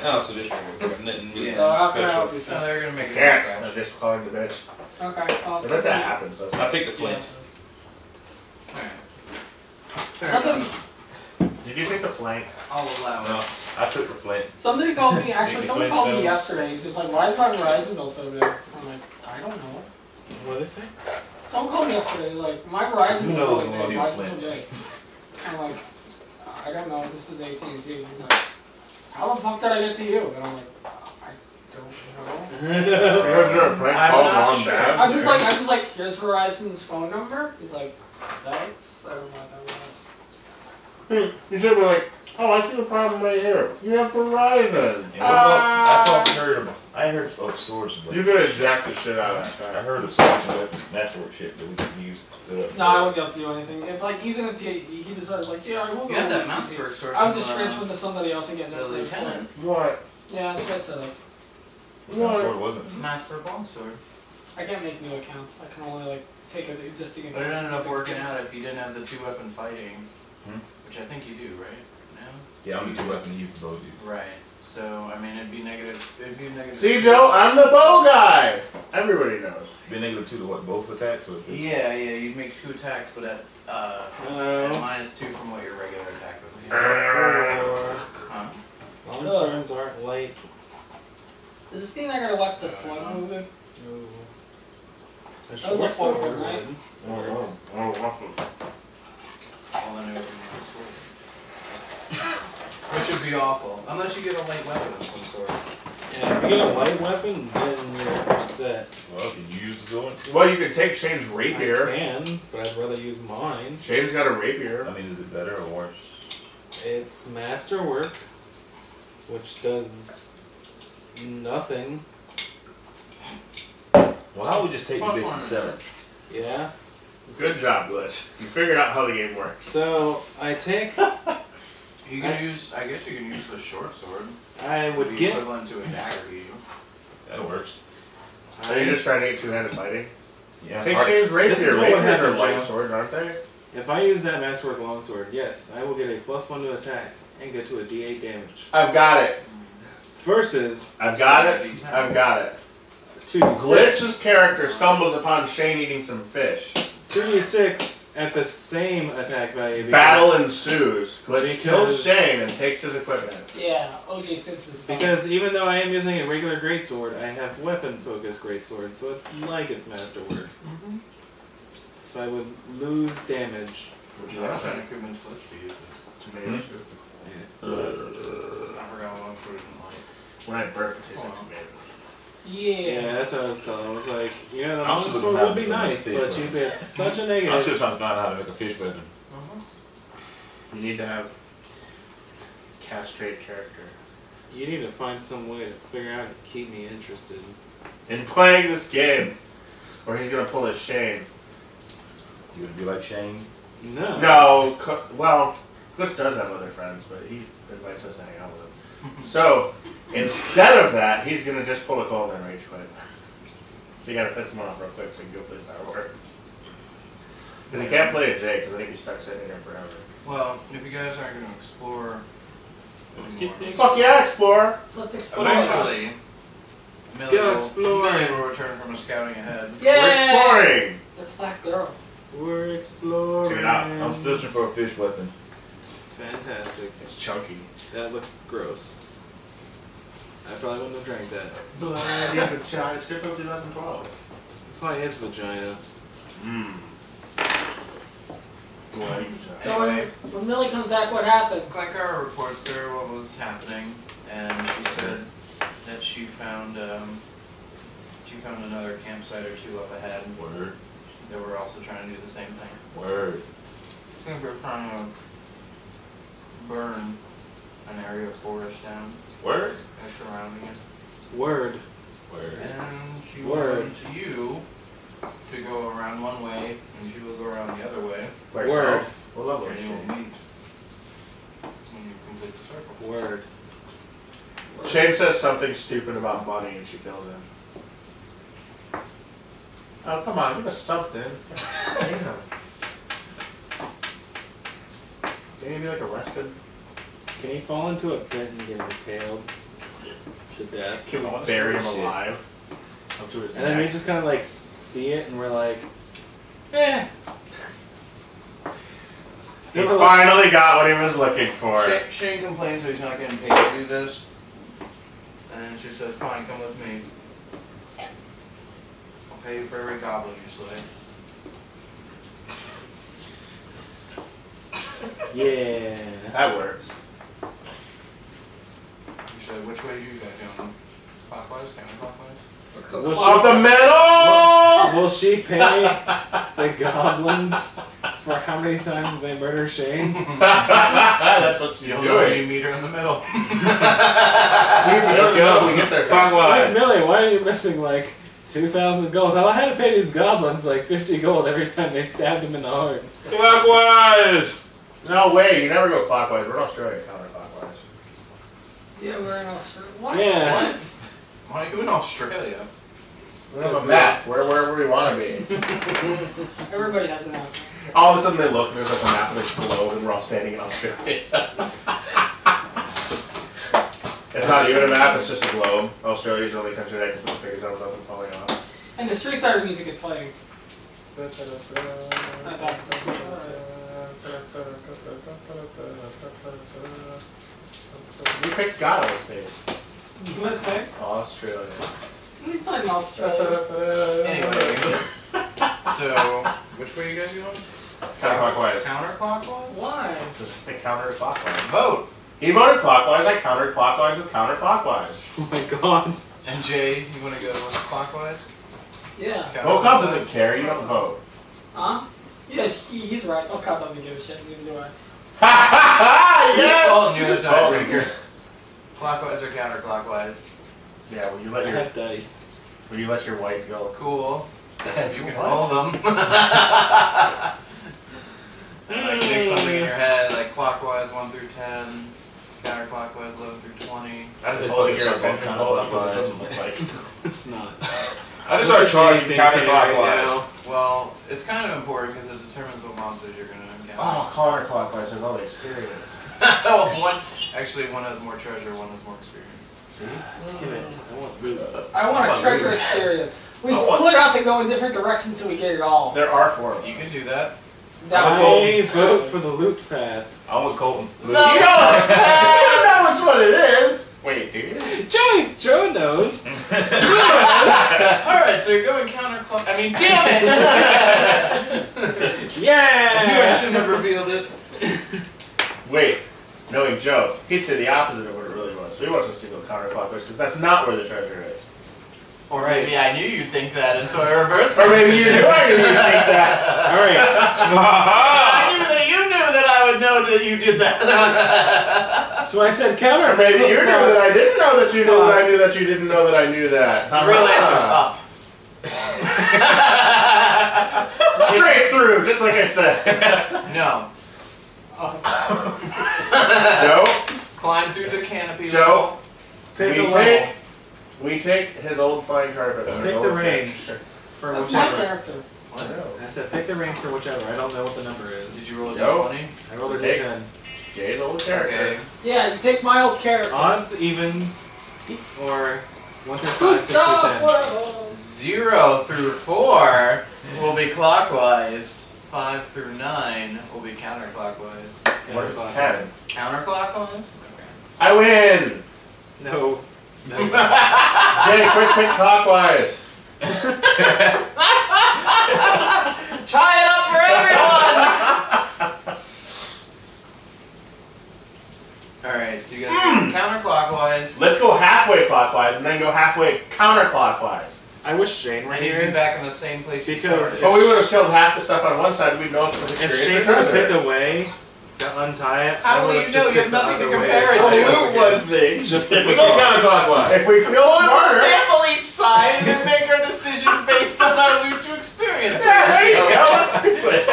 Oh, so this one, nothing really Yeah. So how can I special. help you, So they're gonna make a Can't. I'm just calling the bitch. Okay. Well, I bet that happens. doesn't I it? take the flint. Fair Somebody, enough. Did you take the flank? I'll allow No, it. I took the flint. somebody called me. Actually, Maybe someone called me Flintstones. yesterday. He's just like, "Why is my Verizon bill so big?" I'm like, "I don't know." What did they say? Someone called me yesterday. Like, my Verizon bill knows is when really big. Why is it so Flint? big? I'm like, I don't know. This is AT&T. He's like, "How the fuck did I get to you?" And I'm like, I don't know. Because you're a prank I'm not sure. I'm just like, I'm just like, here's Verizon's phone number. He's like, thanks. I don't know. I don't know. You should be like, oh, I see the problem right here. You have Verizon. And what about, I saw heard of, I heard of swords, but You could have jacked the shit out of that I heard of swords and network shit that we could use. No, I wouldn't be able to do anything. If like, even if he he decided like, yeah, I will go. You got that with mouse you. sword sword I would from, just uh, transfer to somebody else and get The lieutenant. What? Yeah, that's what it said. What sword was it? Master longsword. I can't make new accounts. I can only like take an existing account. But it ended up working out if you didn't have the two weapon fighting. Hmm. Which I think you do, right? No? Yeah, I'm two weapons use the bow dude. Right. So, I mean, it'd be negative. It'd be negative. See, Joe, I'm the bow guy. Everybody knows. Be negative two to what, both attacks? So it's- Yeah, yeah, you'd make two attacks, but at, uh, at minus two from what your regular attack would be. Uh, Huh? Long swords aren't light. Is this mean I gotta watch the Slug movie? No. That A was short the fourth sword right? would. Oh, oh, awesome. All then it would be minus. Which would be awful. Unless you get a light weapon of some sort. Yeah, if you get a light weapon, then you're set. Well, can you use the sword? Well, you could take Shane's I rapier. can, but I'd rather use mine. Shane's got a rapier. I mean, is it better or worse? It's masterwork, which does nothing. Well, how would we just take the Fuck bitch one. and sell it? Yeah. Good job, Glitch. You figured out how the game works. So I take. You can I- use, I guess you can use the short sword. I It'd would be get. equivalent to a dagger to you. That works. Are you just trying to get two-handed fighting? Yeah. Take Art- Shane's rapier. This is what would Rapiers are happen, light Joe. swords, aren't they? if I use that masterwork longsword, yes, I will get a plus one to attack and get to a D8 damage. I've got it. Versus I've got it. I've got it. two Glitch's character stumbles upon Shane eating some fish. Two D six at the same attack value. because- Battle ensues. Glitch kills Shane and takes his equipment. Yeah, OJ Simpson's stuff. Because even though I am using a regular greatsword, I have weapon focused greatsword, so it's like it's masterwork. Mhm. So I would lose damage. Which I was trying to convince Glitch to use it. Tomato Hmm? soup. Yeah. I forgot what food didn't like. When I burp, it tastes like tomatoes. Yeah. Yeah, that's what I was telling. I was like, you know, the I'm still longsword looking would be nice, but weapon. you get such a I'm negative. still trying to find out how to make a fish weapon. Uh-huh. You need to have castrate character. You need to find some way to figure out to keep me interested. In playing this game, or he's gonna pull his Shane. You would be like Shane. No. No, well, Glitch does have other friends, but he invites us to hang out with him. So instead of that, he's gonna just pull a Colton and rage quit. So you gotta piss him off real quick so you can go play Star Wars. Because he can't play a Jay because I think he's stuck sitting here forever. Well, if you guys aren't going to explore, Let's anymore, keep things. Fuck yeah, Explorer! Let's explore. Eventually, Let's Millie go will- explore. Millie will return from a scouting ahead. Yay! We're exploring! It's that girl. We're exploring. Dude, I- I'm searching for a fish weapon. It's fantastic. It's chunky. That looks gross. I probably wouldn't have drank that. Bloody vagina. It's good from 2012. Probably his vagina. Mmm. Bloody vagina. So when, Anyway. when Millie comes back, what happened? Clancara reports there what was happening, and she said that she found um, she found another campsite or two up ahead. Word. They were also trying to do the same thing. Word. I think they're trying to burn an area of forest down Word. and surrounding it. Word. Word. And she Word. wants you to go around one way, and she will go around the other way, By Word. yourself? What level is and she? you will meet when you complete the circle. Word. Shane says something stupid about money and she kills him. Oh, come on, give us something. Damn. Can you be like arrested? Can he fall into a pit and get impaled to death? Can Oh, we bury him alive? Up to his And then we just kind of like see it and we're like, eh. He Never finally got what he was looking for. Shane, Shane complains that he's not getting paid to do this, and she says, "Fine, come with me. I'll pay you for every goblin you slay." Yeah. That works. She said, "Which way do you guys going? Clockwise, Counterclockwise? Let's go. Of the metal! Will she pay the goblins for how many times they murder Shane? That's what she's You'll know doing. you meet her in the middle. See if you Let's don't go. we get there. Wait, Clockwise. Millie, why are you missing like 2,000 gold? Oh, I had to pay these goblins like 50 gold every time they stabbed him in the heart. Clockwise. No way, you never go clockwise. We're in Australia, counterclockwise. Yeah, we're in Australia. What? Yeah. What? Why are you in Australia? We have a map. Where wherever we want to be. Everybody has an app. All of a sudden they look and there's like a map of this globe and we're all standing in Australia. it's not even a map, it's just a globe. Australia's the only country that I can put figures out without them falling off. And the Street Fighter music is playing. You picked God on stage. USA? Australia. He's not in Australia. Anyway, so which way are you guys going? Counterclockwise. Counterclockwise. Why? Just say counterclockwise. Vote. He voted clockwise, I countered clockwise with counterclockwise. Oh my god. And Jay, you want to go clockwise? Yeah. Woke up doesn't care, you don't vote. Huh? Yeah, he, he's right. Okap doesn't give a shit. Neither do I. Ha ha ha! Yeah. Yeah! Oh, you're the tiebreaker. Clockwise or counterclockwise? Yeah, will you let your have dice. will you let your wife go? Cool. You can What? roll them. and like make something in your head, like clockwise one through ten, counterclockwise eleven through twenty. That's just Holding focus your on attention hold up because it counterclockwise. doesn't look like. It's not. I just started charging Anything can right counterclockwise. now. Well, it's kind of important because it determines what monsters you're gonna encounter. Oh, counterclockwise has all the experience. oh, one actually one has more treasure, one has more experience. See? Damn it. I want roots. I want a treasure experience. We I split up and go in different directions so we get it all. There are four of You can do that. That would I vote for the loot path. I'm with Colton. You know, you know which one it is. Wait, do you? Joey! Joe knows. Alright, so you're going counterclock. I mean, damn it! I knew I shouldn't have revealed it. Wait, knowing Joe, he'd say the opposite of what it really was. So he wants us to go counterclockwise because that's not where the treasure is. Or maybe I knew you'd think that, and so I reversed Or maybe you knew I knew you'd think that. Alright. I knew that you knew that I would know that you did that. So I said counter. Or maybe you knew that I didn't know that you knew that I knew that you didn't know that I knew that. the real answer's Uh-huh. up. Straight through, just like I said. No. Oh, Joe, Climb through the canopy. Joe, Pick we take we take his old flying carpet. and Pick the old range. for That's my whichever. character. I. I said pick the range for whichever. I don't know what the number is. Did you roll a Yo. d20? I rolled a Take- d10. Jay's old character. Okay. Yeah, you take my old character. Odds, evens, or one through five, six through ten. What? Zero through four will be clockwise. Five through nine will be counterclockwise. What if ten? Counterclockwise? I win. No. No. Jay, quick pick clockwise. Tie it up for everyone! Alright, so you guys hmm. go counterclockwise. Let's go halfway clockwise and then go halfway counterclockwise. I wish Shane were And you'd be here. back in the same place you Because started. But we would have killed half the stuff on one side. We'd know if it was If experience Shane or would have treasure. picked a way to untie it, How I will would you have know? just You have nothing to compare it to. do one thing. Just if the We go counterclockwise. if we feel We'll smarter. sample each side and then make our decision based on our loot experience. Yeah, there you go. Let's do it.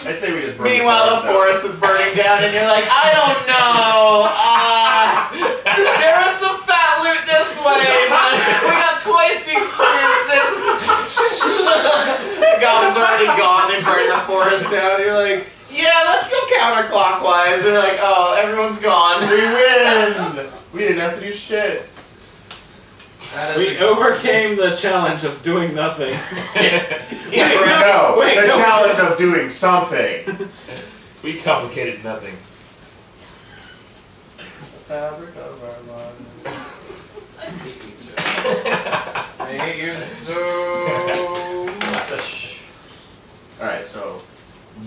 I say we just burn Meanwhile, the down. forest is burning down, and you're like, I don't know. Uh, there was some fat loot this way, but we got twice the experiences. The goblin's already gone. They burned the forest down. You're like, yeah, let's go counterclockwise. They're like, oh, everyone's gone. We win. We didn't have to do shit. That is We ex- overcame the challenge of doing nothing. Yeah, Wait, right. no, wait, the no. challenge of doing something. We complicated nothing. The fabric of our lives. I hate you so much. Alright, so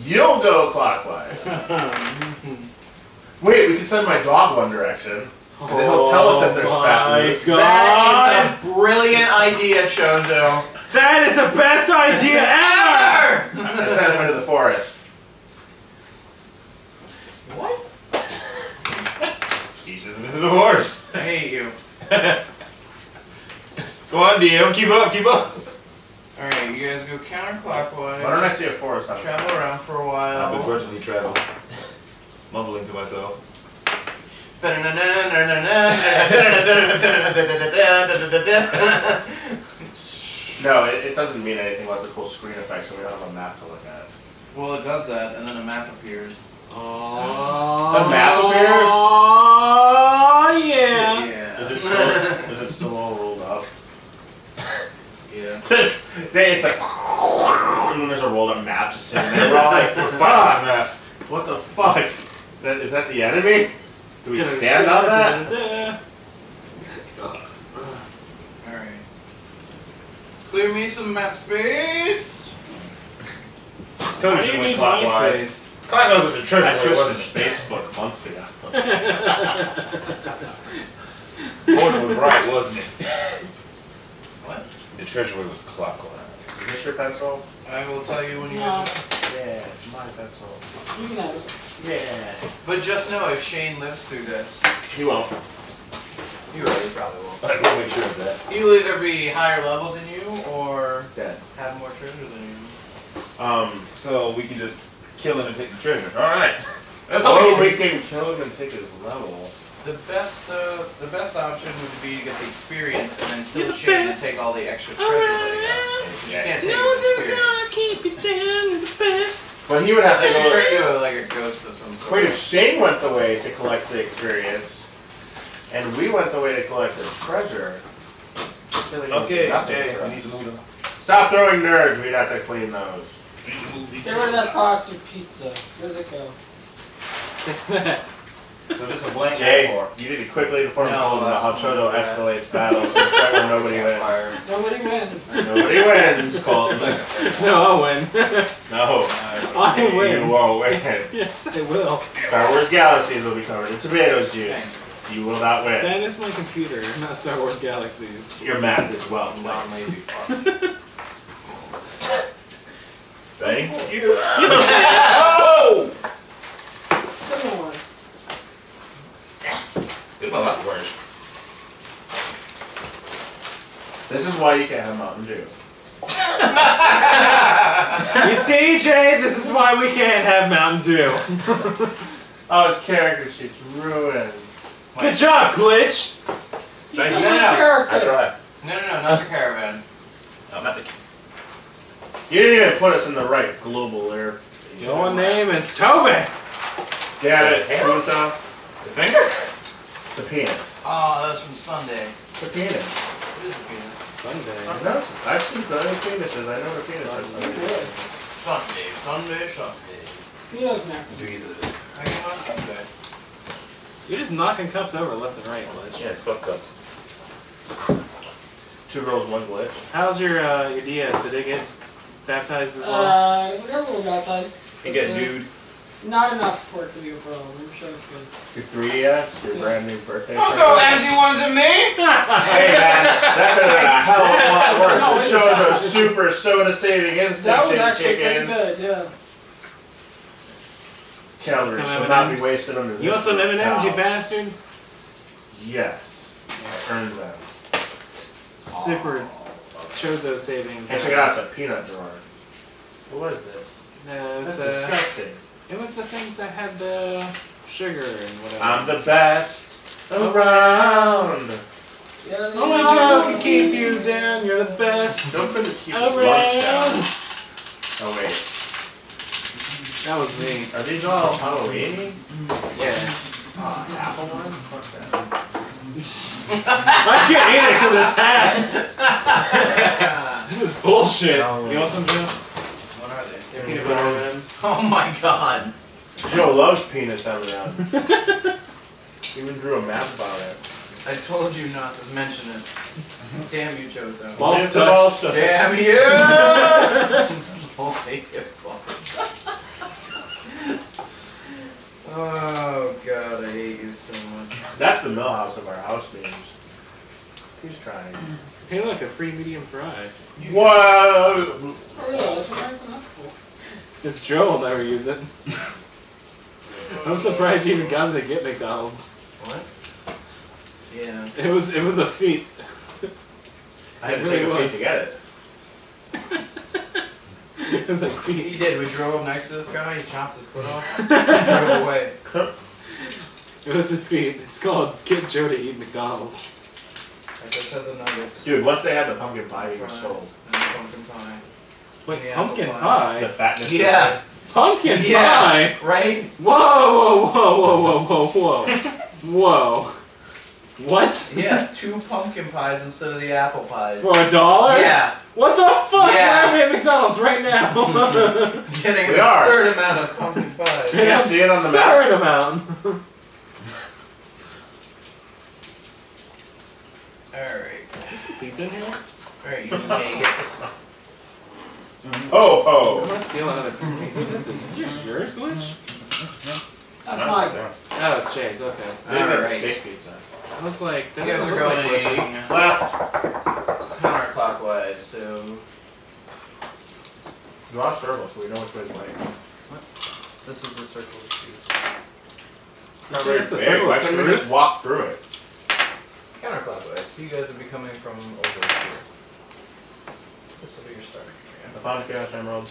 you'll go clockwise. Wait, we can send my dog one direction. And then he'll tell us if there's fat oh my loot. God. That is a brilliant idea, Chozo. That is the best idea ever! I send him into the forest. What? He sent him into the forest. I hate you. Go on, DM. Keep up. Keep up. Alright, you guys go counterclockwise. Why don't I see a forest on Travel around for a while. I begrudgingly travel, mumbling to myself. No, it, it doesn't mean anything about the cool screen effects, so we don't have a map to look at. well, it does that, and then a map appears. Oh, The map appears? Oh, yeah. Yeah. Is it still, is it still all rolled up? Yeah. It's, they- it's like, and then there's a rolled up map just sitting there. We're all like, We're fighting fuck, the map. what the fuck? That, is that the enemy? Do we stand on that? Alright. Clear me some map space. Told Why you do she you went clockwise. MySpace? Clock knows that the treasure I was switched to wasn't Facebook months ago. Order was right, wasn't it? What? The treasure was clockwise. Is this your pencil? I will tell you when you No, guys. Yeah, it's my pencil. you can have it. Yeah. But just know if Shane lives through this, He won't. you really probably won't. I will make sure of that. He'll either be higher level than you or Dead. have more treasure than you. Um, So we can just kill him and take the treasure. All right. That's all or we we can can kill him and take his level. The best, uh, the best option would be to get the experience and then kill the Shane and take all the extra treasure that he got. You Yeah. can't take his experience. keep it down the best. But he would have to go. treat you like a ghost of some sort. Wait, if Shane went the way to collect the experience, and we went the way to collect the treasure, Billy would Okay, nothing Jay, for we need to move on. Stop throwing nerds. We'd have to clean those. We need to move these Get rid of that box of pizza. Where'd it go? So just a blank Jay, you need to quickly inform No, Colton about how Chozo escalates battles to the point where nobody wins. Nobody wins. Nobody wins, Colton. No, I'll win. No. I win. You won't win. yes, I will. Star Wars Galaxies will be covered in tomatoes juice. You will not win. That is my computer, not Star Wars Galaxies. Your math is well. Non-lazy fuck. Thank you. Oh! Second one. It's a lot worse. This is why you can't have Mountain Dew. You see, Jay, this is why we can't have Mountain Dew. Oh, his character sheet's ruined. Good job, Glitch! You Thank can you. look No, no, character. I tried. No, no, no, not the caravan. No, not the. You didn't even put us in the right global there. Your name is Toby! Get it, Pluto? The finger? It's a penis. Oh, that's from Sunday. It's a penis. It is a penis. Sunday. I know. I've seen plenty of penises. I know what a penis is. Good. Sunday, Sunday, Sunday. He doesn't have. knows Mac. I get on Sunday. You're just knocking cups over left and right, Glitch. Yeah, it's fuck cups. Two girls, one glitch. How's your uh, your DS? Did it get baptized as well? Uh, whatever we baptized. You get dude. Not enough for it to be a problem. I'm sure it's good. Your 3DS, your brand new birthday. Don't present. go empty ones at me! Hey man, that could have been a hell of a lot worse. No, it showed a super soda saving instinct That was actually kick pretty in. good, yeah. Calories Some should not be M&Ms? wasted under this. You want some M&Ms, you bastard? Yes. I earned them. Super chozo saving. And check it out, it's a peanut drawer. What was this? No, it was That's the disgusting. It was the things that had the sugar and whatever. I'm the best around. yeah Only yeah. Joe can keep you down. You're the best Something to keep lunch down. around. Oh wait, That was me. are these all Halloween? Yeah. Uh, apple ones? Fuck that. I can't eat it because it's half. This is bullshit. You want some, Joe? What are they? They're peanut butter M&Ms. Oh my god. Joe loves penis M&M. Even drew a map about it. I told you not to mention it. Damn you, Chozo. Balls It's balls touched. touch. Damn you! Holy Oh god, I hate you so much. That's the millhouse of our house memes. He's trying. Hey, look, a free medium fry. Whoa! Oh, yeah, that's what happened. That's cool. Because Joe will never use it. I'm surprised you even got him to get McDonald's. What? Yeah. It was it was a feat. I had to It take a feet was. to get it. It was a feat. He did. We drove up next to this guy. He chopped his foot off. and drove away. It was a feat. It's called Get Joe to Eat McDonald's. I just had the nuggets. Dude, once they had the pumpkin pie, he was sold. And the pumpkin pie. Wait, Yeah, pumpkin pie? The fatness. Yeah. Pumpkin Yeah. pie? Right? Whoa, whoa, whoa, whoa, whoa, whoa, whoa. Whoa. What? Yeah, two pumpkin pies instead of the apple pies. For a dollar? Yeah, What the fuck? Yeah. I'm at McDonald's right now. getting an We are. absurd amount of pumpkin pies. An Yeah, see it on the map. absurd amount. Alright. Pizza in here? Alright, you nuggets. Oh, I'm oh. gonna steal another pizza. Who's this? Is this yours, yours, Glitch? That's my Oh, it's Jay's. Okay. They got the Alright. I was like, that You guys doesn't are look like going Left. counterclockwise, so Draw a circle so we know which way to play. this is the circle of truth. Not See, very it's a big. circle Why of we just walk through it? Counterclockwise. So you guys will be coming from over here. This will be your starting The area. podcast emerald.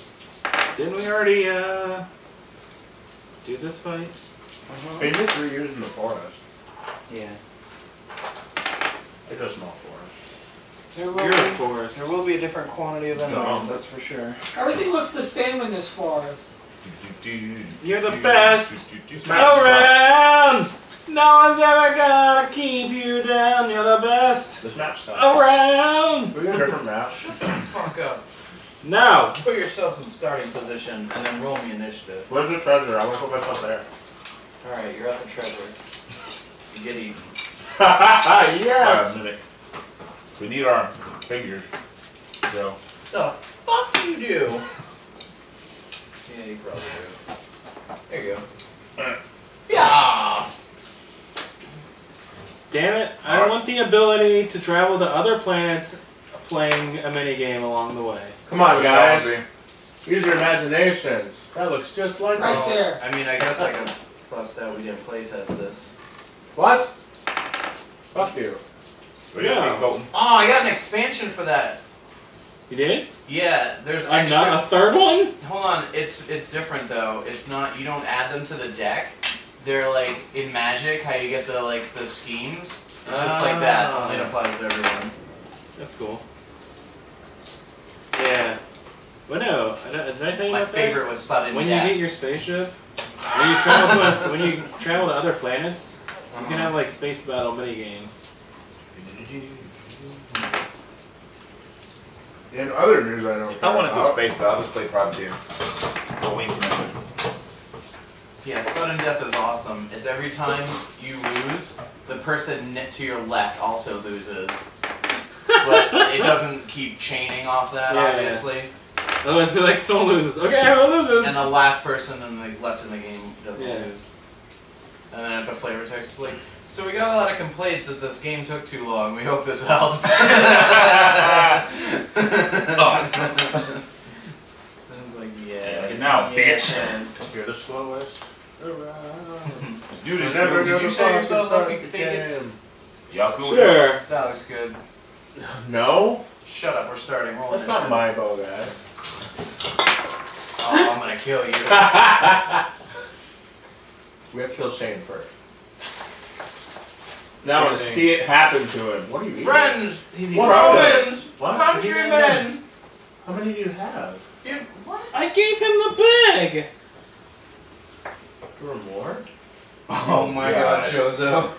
Didn't we already uh do this fight? They did three years in the forest. Yeah. It's a small forest. There You're a forest. there will be a different quantity of enemies, No. that's for sure. Everything looks the same in this forest. You're the best around. No one's ever gonna keep you down. You're the best This map sucks. around. We got different map. Shut the fuck up. No. Put yourselves in starting position and then roll me initiative. Where's the treasure? I want to put myself there. Alright, you're at the treasure. You get eaten. yeah. Wait a minute. We need our figures. So, The fuck you do? Yeah, you probably do. There you go. Yeah! Damn it! I want the ability to travel to other planets, playing a mini game along the way. Come on, guys. Use your imagination. That looks just like Right Well, there. I mean, I guess I could bust out we didn't play test this. What? Fuck you. we Yeah. Oh, I got an expansion for that. You did? Yeah, there's I'm extra. not a third one. Hold on, it's it's different though. It's not you don't add them to the deck. they're like in Magic, how you get the like the schemes. It's just like that. Ah. Only it applies to everyone. That's cool. Yeah. But no, did I tell you My about that? favorite was sudden When you get your spaceship, when you travel to when you travel to other planets, you can uh-huh. have like space battle mini game. In other news, I don't. If I want to care do about- space, but I'll just play Privateer. Or Wing Commander. Yeah, sudden death is awesome. It's every time you lose, the person ne- to your left also loses. But it doesn't keep chaining off that, Yeah, yeah. obviously. Otherwise, be like, someone loses. Okay, everyone loses. And the last person in the left in the game doesn't Yeah. lose. And then the flavor text, it's like, so we got a lot of complaints that this game took too long. We hope this helps. Awesome. I was like, yeah. Get now, bitch. You're the slowest. Dude, is Never did gonna you show fucking yourself start like the faggots? Y'all cool with? Sure. That looks good. No, Shut up, we're starting. Roll that's it. not my bow guy. Oh, I'm gonna kill you. We have to kill Shane first. Now I want to see it happen to him. What are you eating? Friends, He's What are Romans, those? Countrymen. How many do you have? You, what? I gave him the bag. There were more? Oh, oh my god, Chozo.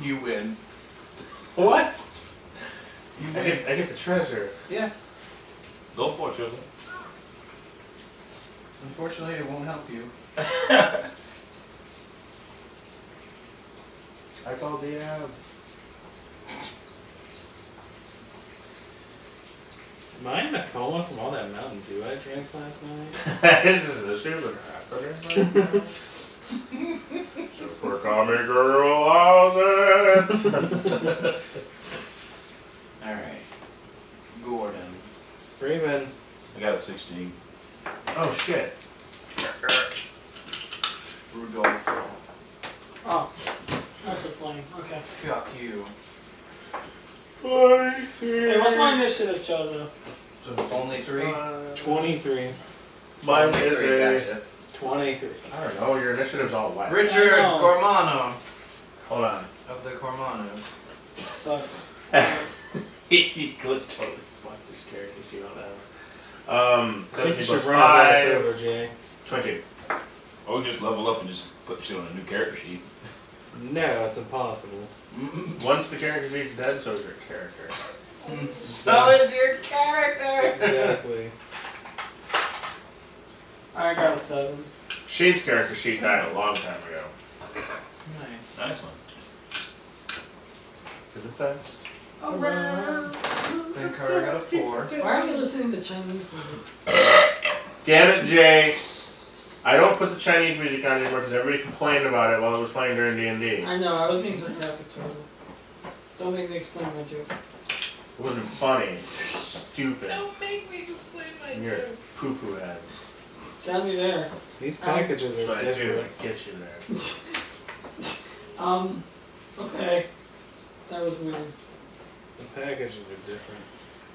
You win. What? You I get, I get the treasure. Yeah. Go for it, Joseph. Unfortunately, it won't help you. I called the um, Am I in a coma from all that Mountain Dew I drank last night? this is a super happening. super comedy girl houses. Alright. Gordon. Freeman. I got a 16. oh shit. Rudolfo. Oh, that's a playing. Okay. Fuck you. Hey, what's my initiative, Chozo? Only three? 23. Mine Only is three, a. gotcha. 23. I don't know. Your initiative's all wet. Richard oh. I know. Gormano Hold on. of the Gormanos. Sucks. he glitched totally fucked this character sheet on that. Um, I think you should run us five. over, Jay. 20. Or we just level up and just put shit on a new character sheet. No, it's impossible. Once the character sheet's dead, so is your character. So is your character! Exactly. I got a seven. Shade's character sheet died a long time ago. Nice. Nice one. To the fast. Around. Then Carter got a four. Why are you listening to Chinese music? Damn it, Jay. I don't put the Chinese music on anymore because everybody complained about it while it was playing during D&D. I know, I was being sarcastic, Chozo. Don't make me explain my joke. It wasn't funny. It's stupid. Don't make me explain my And you're a poo-poo head. Got me there. These packages That's are what I do. different. I get you there. Um, okay. That was weird. The packages are different.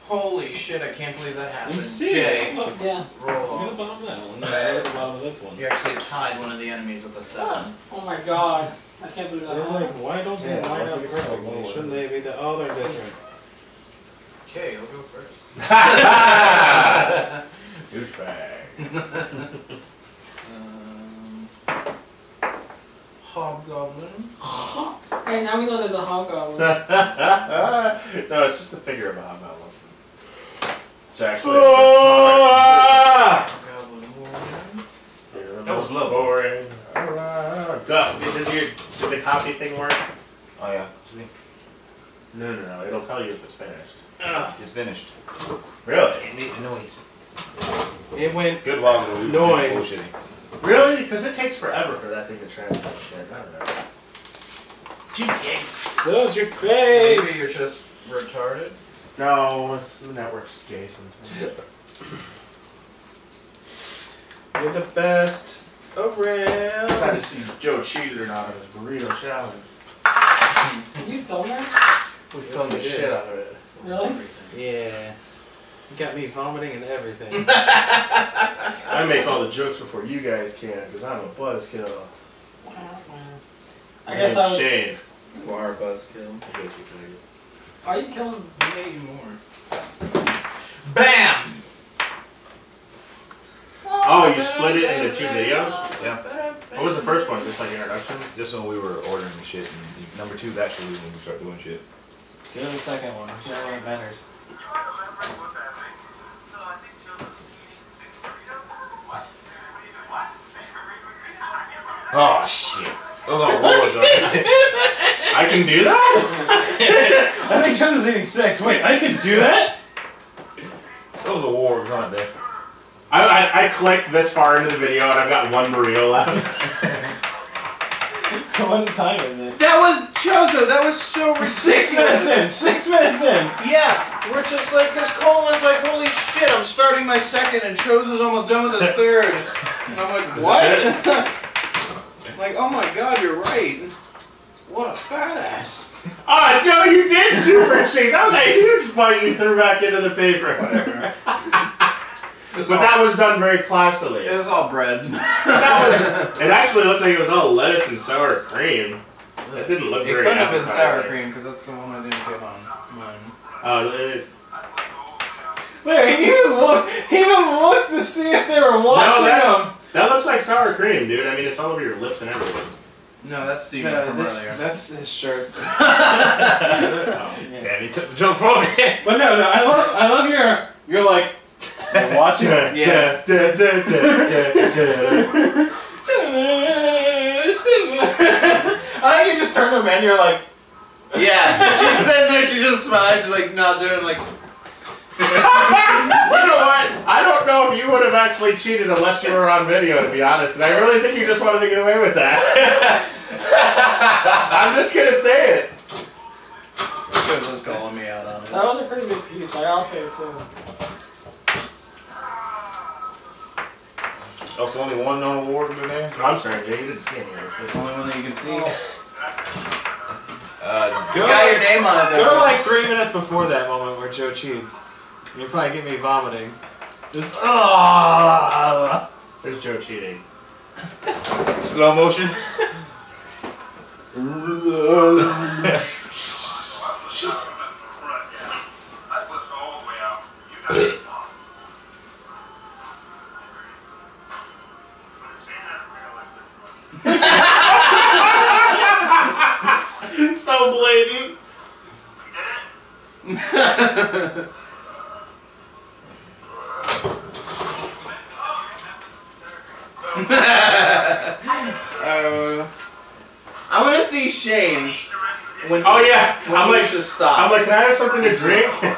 Holy shit, I can't believe that You happened. see Jay, it? Look. Yeah. roll Look at the off. bottom of that one. Look at the bottom of this one. You actually tied one of the enemies with a seven. Oh my god. I can't believe that. It's like, why don't they Yeah, line I up perfectly? probably Shouldn't they be the? Oh, they're different. Okay, I'll go first. Douchebag. Um, Hobgoblin. Hey, now we know there's a hobgoblin. no, it's just the figure of a hobgoblin. It's actually. Hobgoblin. That was lovely. boring. Alright. Does your did the copy thing work? Oh, yeah. No, no, no. It'll tell you if it's finished. It's finished. Really? Need the noise. It went. Good while we Noise. Really? Because it takes forever for that thing to transmit shit. I don't know. So's your Maybe face. Maybe you're just retarded. No, it's the network's gay sometimes. You're the best around. I Trying to around. see if Joe cheated or not on his burrito challenge. Can you film that? We Yes, filmed we the did. shit out of it. Really? Yeah. You got me vomiting and everything. I make all the jokes before you guys can, because I'm a buzzkill. I guess I would. Shade. You are a buzzkill. Are you killing? Maybe more. Bam! Oh, you split it into two videos? Yeah. What was the first one? Just like introduction? Just when we were ordering shit, and number two is actually when we start doing shit. Give him the second one. See how it matters. Oh shit. Those are awards. huh? I can do that? I think Jones is 86. Wait, I can do that? Those awards, aren't they? I, I, I clicked this far into the video and I've got one burrito left. what time is it? That was Chozo. That was so ridiculous. Six minutes in. Six minutes in. Yeah, we're just like, cause Colin was like, holy shit, I'm starting my second, and Chozo's almost done with his third. And I'm like, what? I'm like, oh my god, you're right. What a badass. Ah, Joe, you did super cheat. That was a huge bite you threw back into the paper. Whatever. But all- that was done very classily. It was all bread. That was, it actually looked like it was all lettuce and sour cream. It didn't look It very It couldn't have been sour cream because that's the one I didn't get on mine. Uh, it, There, he even looked. He even looked to see if they were watching that's, him. That looks like sour cream, dude. I mean, it's all over your lips and everything. No, that's Steven No, from this, earlier. that's his shirt. Oh. Yeah. Damn, he took the joke from me. But no, no, I love, I love your. You're like you're watching. Yeah. Da, da. I think you just turn to him and you're like, Yeah, she's sitting there, she just smiles, she's like not doing like you know what? I don't know if you would have actually cheated unless you were on video, to be honest. Because I really think you just wanted to get away with that. I'm just gonna say it. Chozo's calling me out on it. That was a pretty good piece. I also say it too. Oh, so only one known award in there? I'm sorry, Jay. You didn't see any of this. The only one that you can see. Uh, You got your name on it Go to though. like three minutes before that moment where Joe cheats. You probably get me vomiting. Just ah. There's Joe cheating. slow motion. so blatant. Oh. I want to see Shane when Oh yeah. when I'm like, should stop. I'm like, can I have something to drink?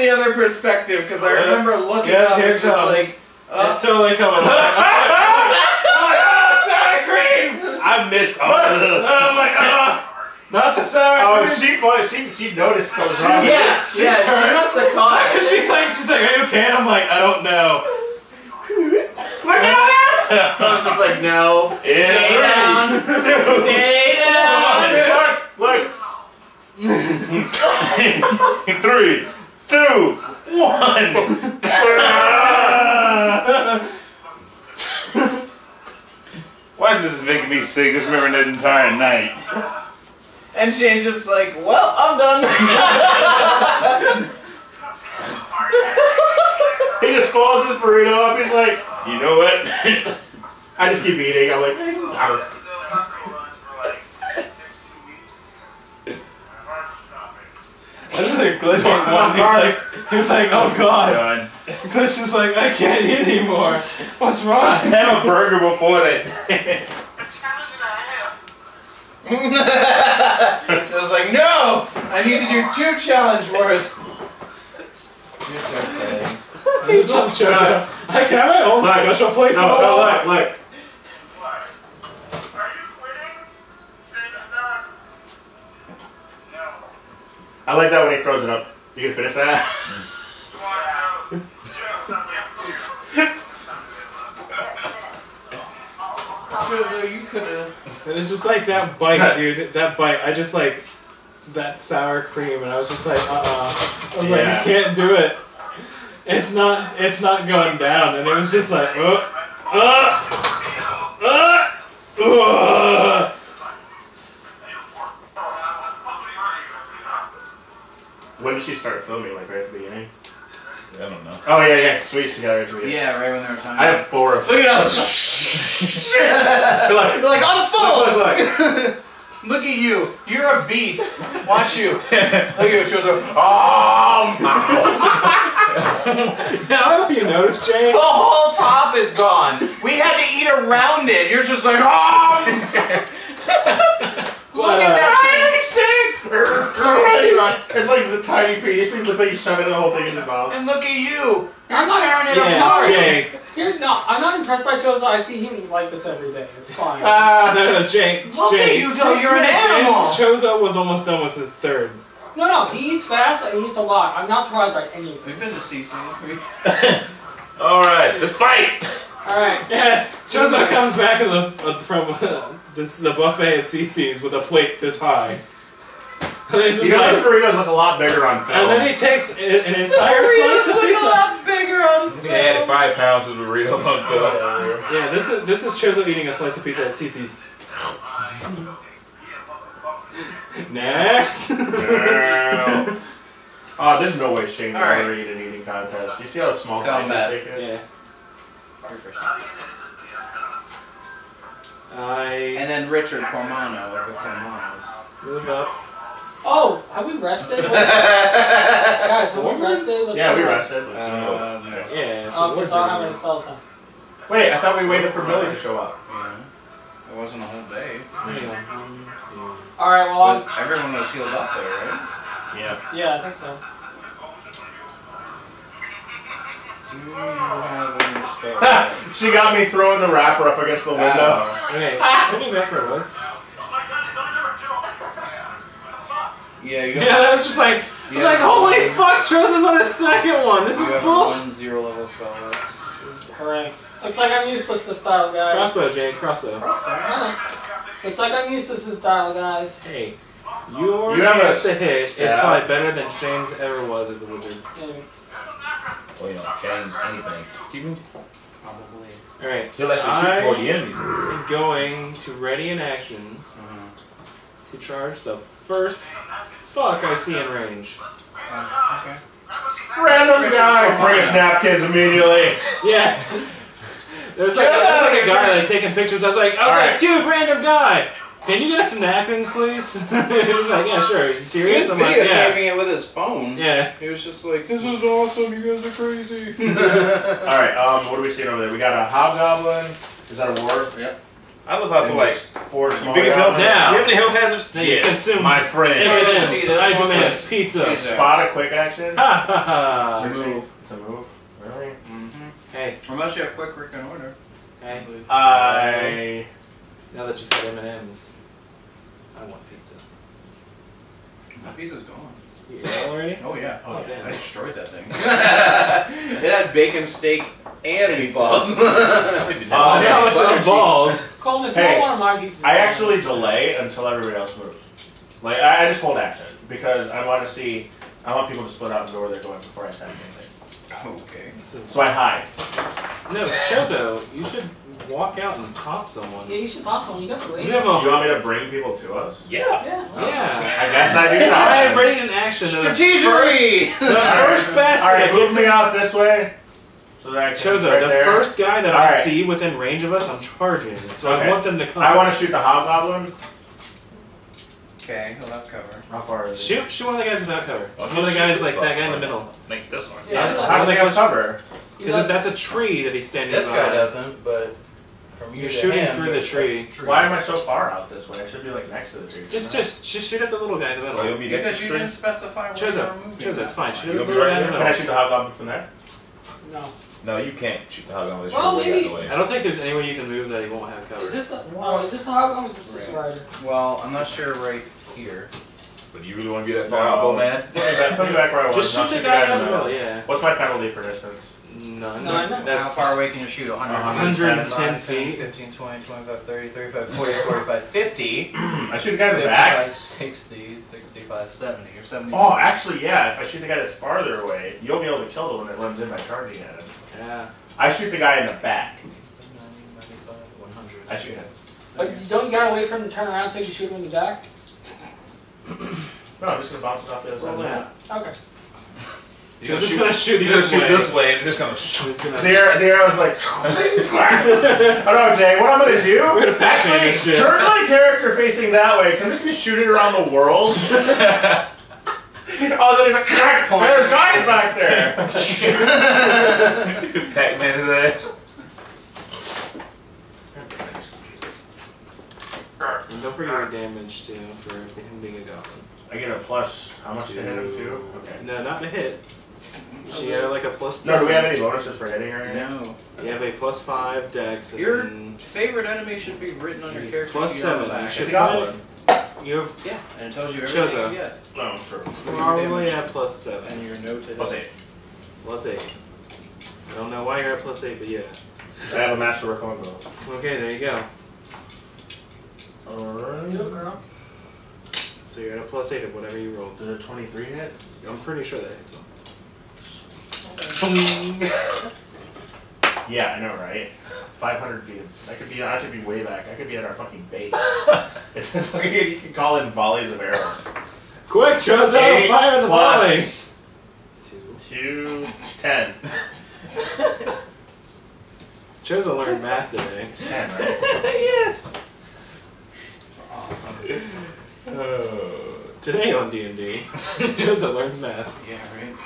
the other perspective because I remember looking Yeah, up here and just comes. like, it's uh, totally coming. up. oh my god, sour cream! I missed all Look. of And I'm like, ah, not the sour Oh, she thought she she noticed something wrong. yeah, She yeah, she turned- must have caught Cause she's like, she's like, are you okay? And I'm like, I don't know. Look at that! I was just like, no, Yeah, stay right. down, Dude. stay down. Look, look. Three, two, one. Why does this make me sick? Just remembering that entire night. And Shane's just like, well, I'm done. He just folds his burrito up. He's like, You know what? I just keep eating. I'm like, "There's some flour." I just like Glitch ain't one. He's like, he's like, oh, oh god. God. Glitch is like, I can't eat anymore. What's wrong? I had a burger before that. Challenge that I was like, no! I need to do two challenge worth. You're so silly. He's up, Chozo. I can have my own Look. special place No, no, look, look. I like that when he throws it up. You can finish that? You could have. And it's just like that bite, dude. That bite. I just like that sour cream, and I was just like, uh, uh I was like, you can't do it. It's not. It's not going down. And it was just like, uh, uh, uh, uh. When did she start filming? Like right at the beginning? I don't know. Oh yeah, yeah, sweet. She got right at. Yeah, right when they were talking. I have four of. them. Look at us! Look, You're like, I'm full! look, look. Look at you. You're a beast. Watch you. Look at you, Chozo. Oh, Now, I hope you noticed, Jay. the whole top is gone. We had to eat around it. You're just like, oh! Look at uh, at uh, that. It's like the tiny piece. It's like you shove it the whole thing in his mouth. And look at you. You're I'm not- tearing it Yeah, apart. Jay. Here's no, I'm not impressed by Chozo. I see him eat like this every day. It's fine. Ah, No, no, Jake. Look Jay, at you, though, you're an animal. Chozo was almost done with his third. no, no, he eats fast and he eats a lot. I'm not surprised by any of We've this. been to CC this week. All right, let's fight. Alright. Yeah, Chozo comes back in the, uh, from uh, this, the buffet at CC's with a plate this high. And he's you just know, like, burritos look a lot bigger on film. and then he takes a- an entire slice of Look a pizza. lot bigger on They added five pounds of burrito on oh, top. Yeah, this is this is Chozo eating a slice of pizza at CC's. Next. No. Oh, uh, there's no way Shane will All right. ever eat an eating contest. You see how small Combat. slices they can? yeah. I And then Richard Cormano of the Cormanos. move up. Oh, have we rested? Guys, have we rested? What's Yeah, we rested. Uh, no. Yeah. Oh, okay, where's so I don't the- have any. Wait, I thought we waited for Billy to show up. Yeah. It wasn't a whole day. Hang on. One, two. Alright, well, But everyone was healed up there, right? Yeah. yeah, I think so. Do you have any spells? she got me throwing the wrapper up against the window. Oh. Wait, I knew that's where it was. Yeah, you Yeah, that was just like, I was like, holy fuck, Chozo's on his second one. This you is have bullshit. one zero level spell left. Hooray. Looks like I'm useless this style, guys. Crossbow, Jay, crossbow. I know. Looks like I'm useless this style, guys. Hey, your You have a chance to hit is stab. probably better than Shane's ever was as a wizard. Maybe. Well, you know, change anything. Keep him. Probably. Alright, He'll actually shoot for the enemies. I'm going to ready in action mm-hmm. to charge the first fuck I see in range. Okay. Random Richard guy. Bring us napkins immediately. Yeah. There's like, there's like a guy like taking pictures. I was like, I was Alright. like, dude, random guy. Can you get us some napkins, please? he was like, yeah, sure. Are you He serious? was I'm like, yeah. videotaping it with his phone. Yeah. He was just like, this is awesome, you guys are crazy. All right. Um, what are we seeing over there? We got a hobgoblin. Is that a ward? I love how And like four small biggest health. goblins. Now. You have any health hazards? Now you yes, consume my friend. Everything. Evidence. see I demand pizza. Pizza. Spot a quick action. Ha ha ha. Seriously? move. It's a move. Really? mm-hmm. Hey, Unless you have quick reconnoiter. hey. I. Now that you've had M and M's, I want pizza. My pizza's gone. You ate already? Oh yeah. Oh, I damn. destroyed that thing. it had bacon, steak, and meatballs. Uh, How much are balls? Colton, if Hey, don't want my pieces, I actually delay until everybody else moves. Like I, I just hold action. because I want to see. I want people to split out and go where they're going before I attack anything. Okay. So I hide. No, Chozo, you should walk out and pop someone. Yeah, you should talk to him. You got the way. You have You want me to bring people to us? Yeah. Yeah. yeah. I guess I do. I not. ready in action. The first, Strategery! the first basket All right, that move me out this way. So that I can Chozo, right the there. first guy that I Alright. see within range of us, I'm charging. So Okay. I want them to come. I want to shoot the hobgoblin. Okay, he'll have cover. How far is it? shoot. Shoot one of the guys without cover. Oh, one of the guys like that guy in the middle. Make this one. Yeah. I How does he have much- cover? Because that's a tree that he's standing This behind. guy doesn't, but from you You're to shooting him, through the there's tree. Why am I so far out this way? I should be like next to the tree. Just, shouldn't just, just shoot at the little guy in the Well, oh, you'll middle. be next Because you the didn't specify where Chozo, you were moving. Chozo, it's fine. Shoot at You'll the be little right guy in the I? Can I middle. shoot the hobgoblin from there? No. No, you can't shoot the hog on this. Well, You're way out maybe- way. I don't think there's any way you can move that he won't have cover. Is this a no? Oh, is this a hobgoblin? Or is this a Right. rider? Well, I'm not sure right here. But do you really want to be that far No. out, Bo man? Put me back, put me back where I was. Just shoot the guy in the middle. middle. Yeah. What's my penalty for distance? None. No, I know. How That's far away can you shoot? 100, 110 feet. 15, 20, 25, 30, 35, 40, 45, 50. I shoot the guy in the back. 60, 65, 70, or 70. Oh, actually, yeah. If I shoot the guy that's farther away, you'll be able to kill the one that runs in by charging at him. Yeah. I shoot the guy in the back. 90, 95, 100. I shoot him. But don't you gotta wait for him to turn around so you can shoot him in the back? No, I'm just gonna bounce it off the other side of the map. Okay. He's just gonna shoot You're gonna shoot this way and it's just gonna shoot. It's gonna- The arrow, the arrow's like. I don't know, Jay. What I'm gonna do? We're gonna actually turn my character facing that way, because I'm just gonna shoot it around the world. Oh, then he's like, "Crack, there's guys back there. Pac-Man his ass. And don't forget your damage too for him being a goblin. I get a plus. How much to hit him too? Okay. No, not the hit. So you have like a plus. No, do we have any bonuses for hitting or anything? No. You have a plus five dex Your favorite enemy should be written on your character sheet seven. You back. should It's a goblin. probably. You have Yeah, and it tells you Shows everything up. you get. Oh, no, sure. probably at plus seven. And your note to eight. Plus eight. I don't know why you're at plus eight, but yeah. I have a masterwork combo. Okay, there you go. Alright. Do it, girl. So you're at a plus eight of whatever you rolled. Did a 23 hit? I'm pretty sure that hits him. Yeah, I know, right? 500 feet. I could be. I could be way back. I could be at our fucking base. You can call in volleys of arrows. Quick, Chozo, Eight fire the volley! plus Two. two, ten. Chozo learned math today. Ten, right? yes. Awesome. Oh. Today on D and D, Chozo learns math. Yeah, right.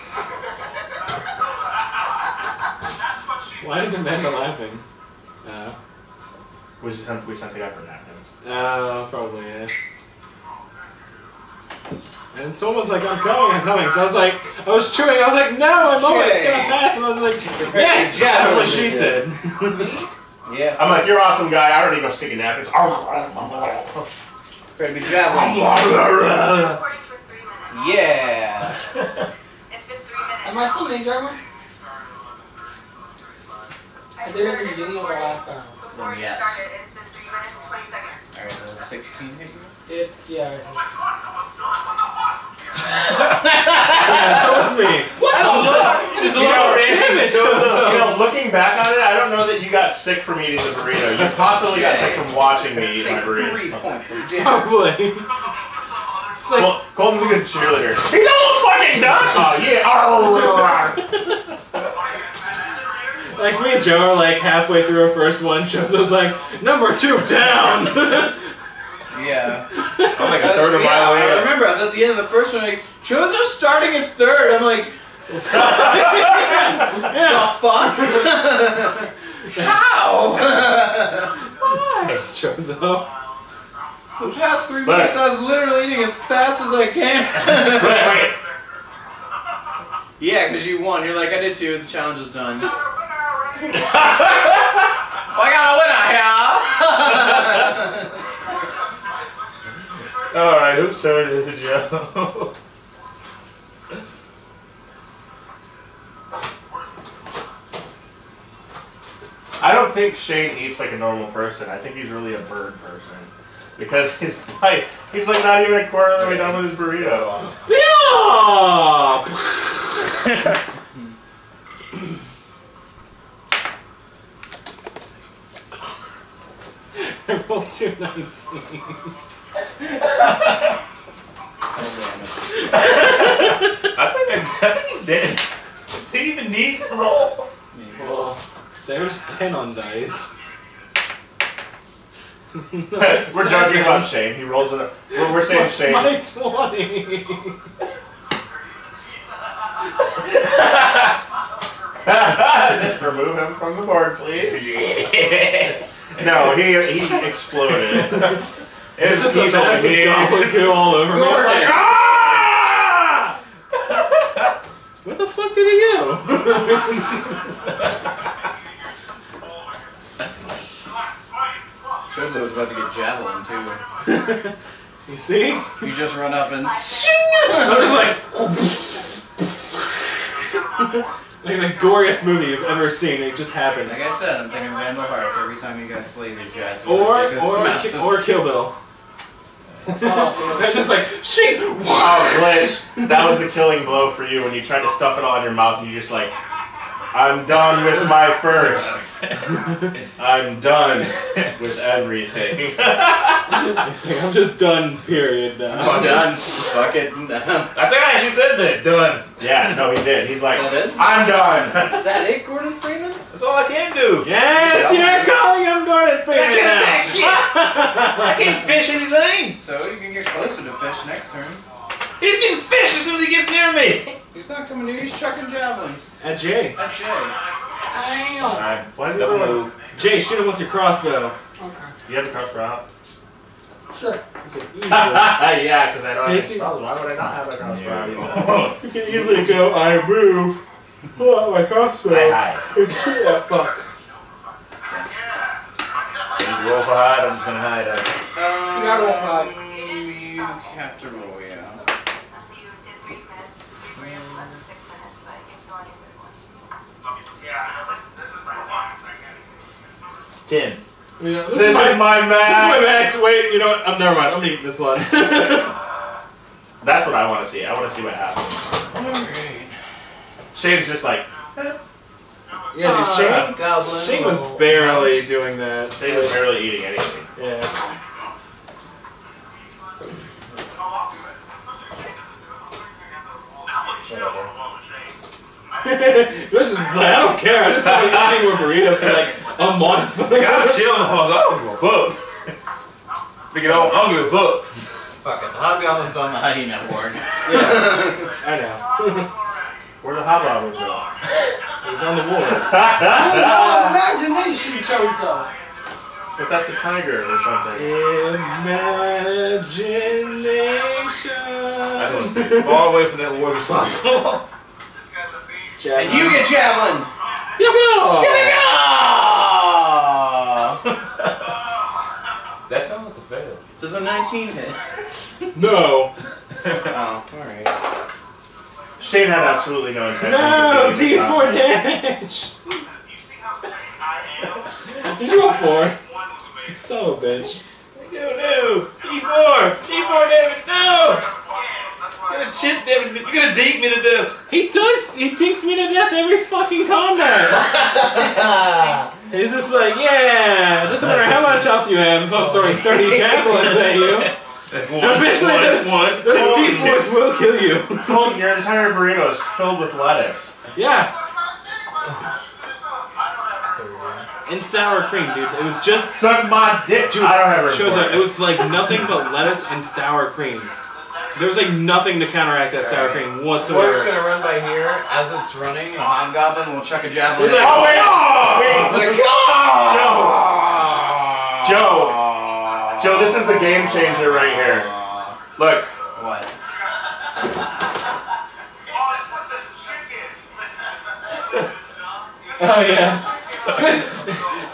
Why is Amanda laughing? Uh, We sent we sent the guy for napkins. uh, probably yeah. And someone was like, "I'm coming, I'm coming." So I was like, I was chewing. I was like, "No, I'm on it. It's gonna pass." And I was like, "Yes." your That's what javelin. she said. Yeah. I'm like, you're awesome guy. I don't need to go sticking napkins. Prepare to be javelin. Recording for three minutes. Yeah. It's been three minutes. Am I still mage armor? I I did at the started beginning of the last round. Before you Yes. started, it's been three minutes and 20 seconds. Alright, that was 16 hit you? It's yeah. that was me. What the fuck? Just a You know, damage. Chozo. you know, looking back on it, I don't know that you got sick from eating the burrito. You possibly got sick from watching me eat my Take three burrito. points of damage. Probably. It's like, Col- Colton's a good cheerleader. He's almost fucking done. Oh yeah. Oh, like me and Joe are like halfway through our first one. Chozo's like, number two down. Yeah. I'm like a That's- third of yeah, my way I remember I was at the end of the first one, like, Chozo's starting his third. I'm like, yeah. the fuck? How? Nice, Chozo. the past three But- minutes, I was literally eating as fast as I can. Wait, wait. Yeah, because you won. You're like, I did too. The challenge is done. I got a winner here. All right, whose turn is it, Joe? I don't think Shane eats like a normal person. I think he's really a bird person. Because he's like he's like not even a quarter of the way done with his burrito. Yeah! I rolled two 19s. I think I, I think he's dead. Did he even need to roll? Well, there's 10 on dice. We're joking about Shane. He rolls it. We're, we're saying What's Shane. my 20? Just remove him from the board, please. No, he he exploded. It was just a easily massive goblin goo all over me. I'm like, ah! What the fuck did he do? Shows I was about to get javelin too. You see? You just run up and I was like. like the goriest movie you've ever seen. It just happened. like I said, I'm thinking Vandal Hearts every time you guys slay these guys. Or or massive- or Kill Bill. Oh, They're just like shit. Oh, Glitch, that was the killing blow for you when you tried to stuff it all in your mouth and you just like, I'm done with my first. I'm done with everything. I'm just done. Period. I'm done. Fuck it. Is I think I actually said that. Done. yeah, no, he did. He's like. I'm done. Is that it, Gordon Freeman? That's all I can do. Yes, you're calling him Gordon Freeman I can't attack now. shit. I can't fish anything. So you can get closer to fish next turn. He's getting fish as soon as he gets near me. He's not coming near you, he's chucking javelins. At Jay. At Jay. Damn. Alright, why is Double move. Jay, shoot him with your crossbow. Okay. You have the crossbow out? Sure. Okay, yeah, because I don't have Take it. spells. Why would I not have a crossbow? Yeah. You can easily go, I move, pull out my crossbow, I hide. and shoot that fuck. You roll for hide, I'm just gonna hide. Uh, Um, You gotta roll five. You have to roll, did one. Ten. You know, this, This is my, is my this is my max. max. Wait, you know what? I'm never mind. I'm eating this one. That's what I want to see. I want to see what happens. Alright. Shane's just like, yeah, dude, oh, Shane. Goblin. Shane was barely doing that. Shane was barely eating anything. Yeah. It was just like, I don't care. I just want to eat more burrito for like a month. I gotta chill on the hog. I don't give a fuck. Pick it up. I don't give a fuck. Fuck it, the Hobgoblin's on the hyena board. yeah, I know. Where the hobgoblins go? He's on the wall. Oh, imagination shows up. If that's a tiger or something. Imagination. I just want to stay as far away from that word as possible. And you get javelin! Yo, yo. that sounds like a fail. Does a 19 hit? No. Oh, alright. Shane had absolutely no intention. No, of beating D4 damage. Did you roll four? You son of a bitch. No, no. D4. D4 damage. No. You're gonna chip damage. me. You're gonna deep me to death. He does. He takes me to death every fucking combat. He's just like, yeah. Doesn't matter how much health you have. If I'm throwing 30 javelins at you, One, eventually one, those, one, those two, D4s will kill you. Cole, your entire burrito is filled with lettuce. Yeah. And sour cream, dude. It was just Suck my dick. Dude, I don't have a shows up. It was like nothing but lettuce and sour cream. There was like nothing to counteract that sour cream Orc's whatsoever. gonna run by here. As it's running, the Hobgoblin will chuck a javelin. Like, Oh wait! Wait! Like, ah! Joe! Joe, Joe, this is the game changer right here. Look, What? Oh that's what says chicken! Oh yeah.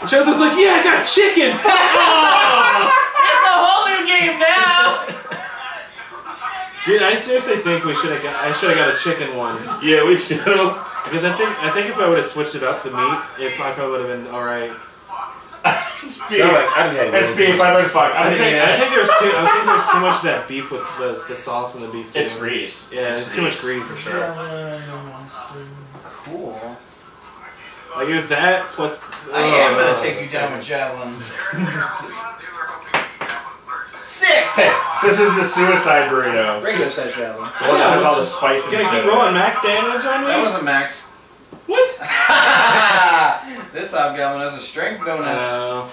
Joseph's like, yeah, I got chicken. Fuck! It's a whole new game now! Dude, I seriously think we should have got. I should have got a chicken one Yeah, we should have. because I think I think if I would have switched it up, the meat, it probably would have been all right. It's beef. I'm like, I didn't have It's beef. I've been fucked. I I think, think I think there's too I think there's too much of that beef with the, the sauce and the beef. Too. it's grease. Yeah, It's it's too much grease. For sure. Cool. Like it was that plus. I am uh, gonna take you down with javelins. Six! Hey, this is the suicide burrito. Regular size javelin. The one that has all the spice and Gonna keep rolling max damage on me? That wasn't max. what? this hobgoblin has a strength bonus. Uh,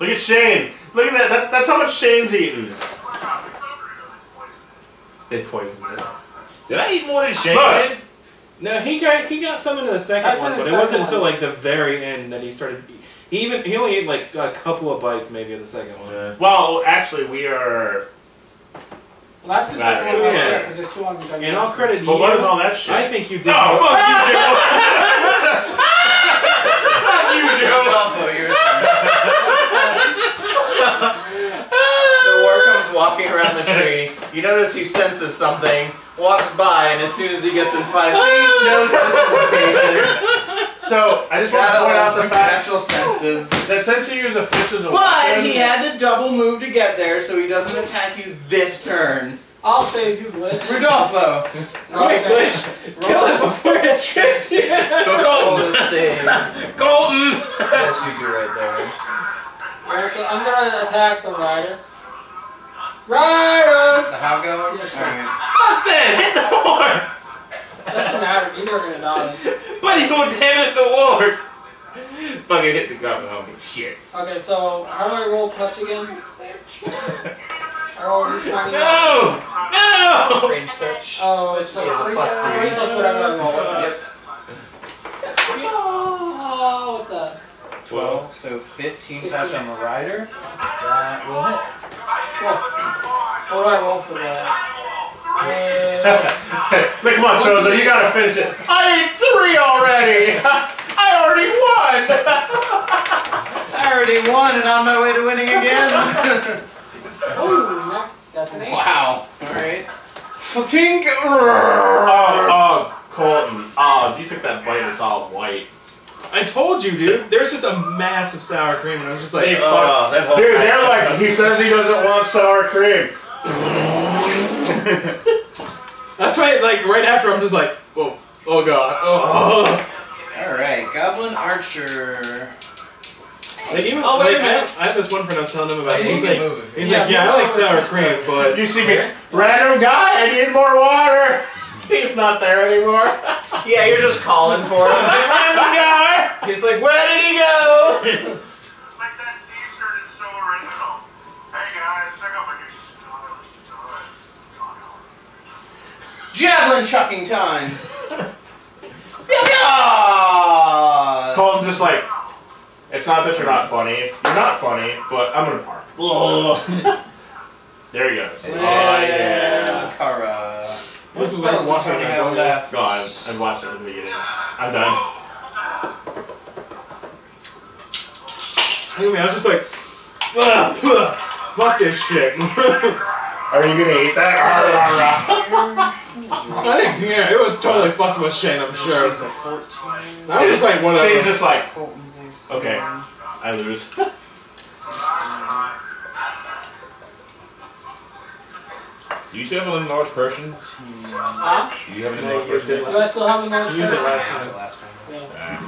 Look at Shane. Look at that. that. That's how much Shane's eaten. They poisoned it. Did I eat more than Shane Look. did? no, he got he got some in the second That's one, but it wasn't until like the very end that he started. He even he only ate like a couple of bites maybe in the second one. Yeah. Well, actually, we are. Well, that's the That's- second one yeah. there because there's two on the And all credit to But you. what is all that shit? I think you did. Oh, fuck you, Joe. Fuck you, Joe! Alpha, you're The war comes walking around the tree. You notice he senses something, walks by, and as soon as he gets in five feet, knows this is location. So, I just want to point out the some fact natural senses. that since you use a fish as a But weapon, he had to double move to get there, so he doesn't attack you this turn. I'll save you, Glitch. Rudolfo, Quick, glitch! Kill it before it trips you! So roll Colton. the save. Colton! Yes, you do right there. Okay, I'm gonna attack the rider. Riders! The hobgoblin? Yeah, sure. Alright. Fuck that! Hit the warg! Doesn't matter. Neither are gonna die. But he gonna damage the warg! Fucking hit the goblin on. Shit. Okay, so how do I roll touch again? I roll d20. No! No! Range touch. Oh, it's like Yeah, three, plus three. three plus whatever I roll. Yep. Oh, what's that? 12, so 15 touch on the rider. That will hit. Cool. What do I roll for that? Look, come on, Chozo, you gotta finish it. I ate three already. I already won. I already won and I'm on my way to winning again. ooh, that's, that's an eight. wow. Alright. Fatink. Oh, oh, Colton. Oh, you took that bite. and It's all white. I told you, dude. There's just a massive sour cream, and I was just like, They uh, Oh, that Dude, they're like, he says he doesn't want sour cream. that's why, like, right after, I'm just like, oh, oh god, oh. Alright, Goblin Archer. Like, even, Oh, wait like, a I, minute. have, I have this one friend I was telling him about. Yeah, He's like, can move if you he's want. like, yeah, I like sour cream, but You see me, random guy. I need more water. He's not there anymore. Yeah, you're just calling for him. Random guy. He's like, where did he go? Like that t-shirt is so original. Hey guys, check out my new stylish design. Javelin chucking time. Yeah. Colton's just like, it's not that you're not funny. You're not funny, but I'm gonna park. There he goes. Oh yeah. Kara. What This is spells like does Tony have left? Go on. I've watched it from the beginning. I'm done. look at me, I was just like, ugh, ugh, fuck this shit. Are you gonna eat that? I think, yeah, it was totally fucking with Shane, I'm sure. She's a 14. I was just like, whatever. Shane's just like, Colton's a okay. I lose. Do you still have an large Persian? Huh? Do you have an No, large you used Persian? it Do I still have the man? You used it last time. the last time. Yeah. Ah,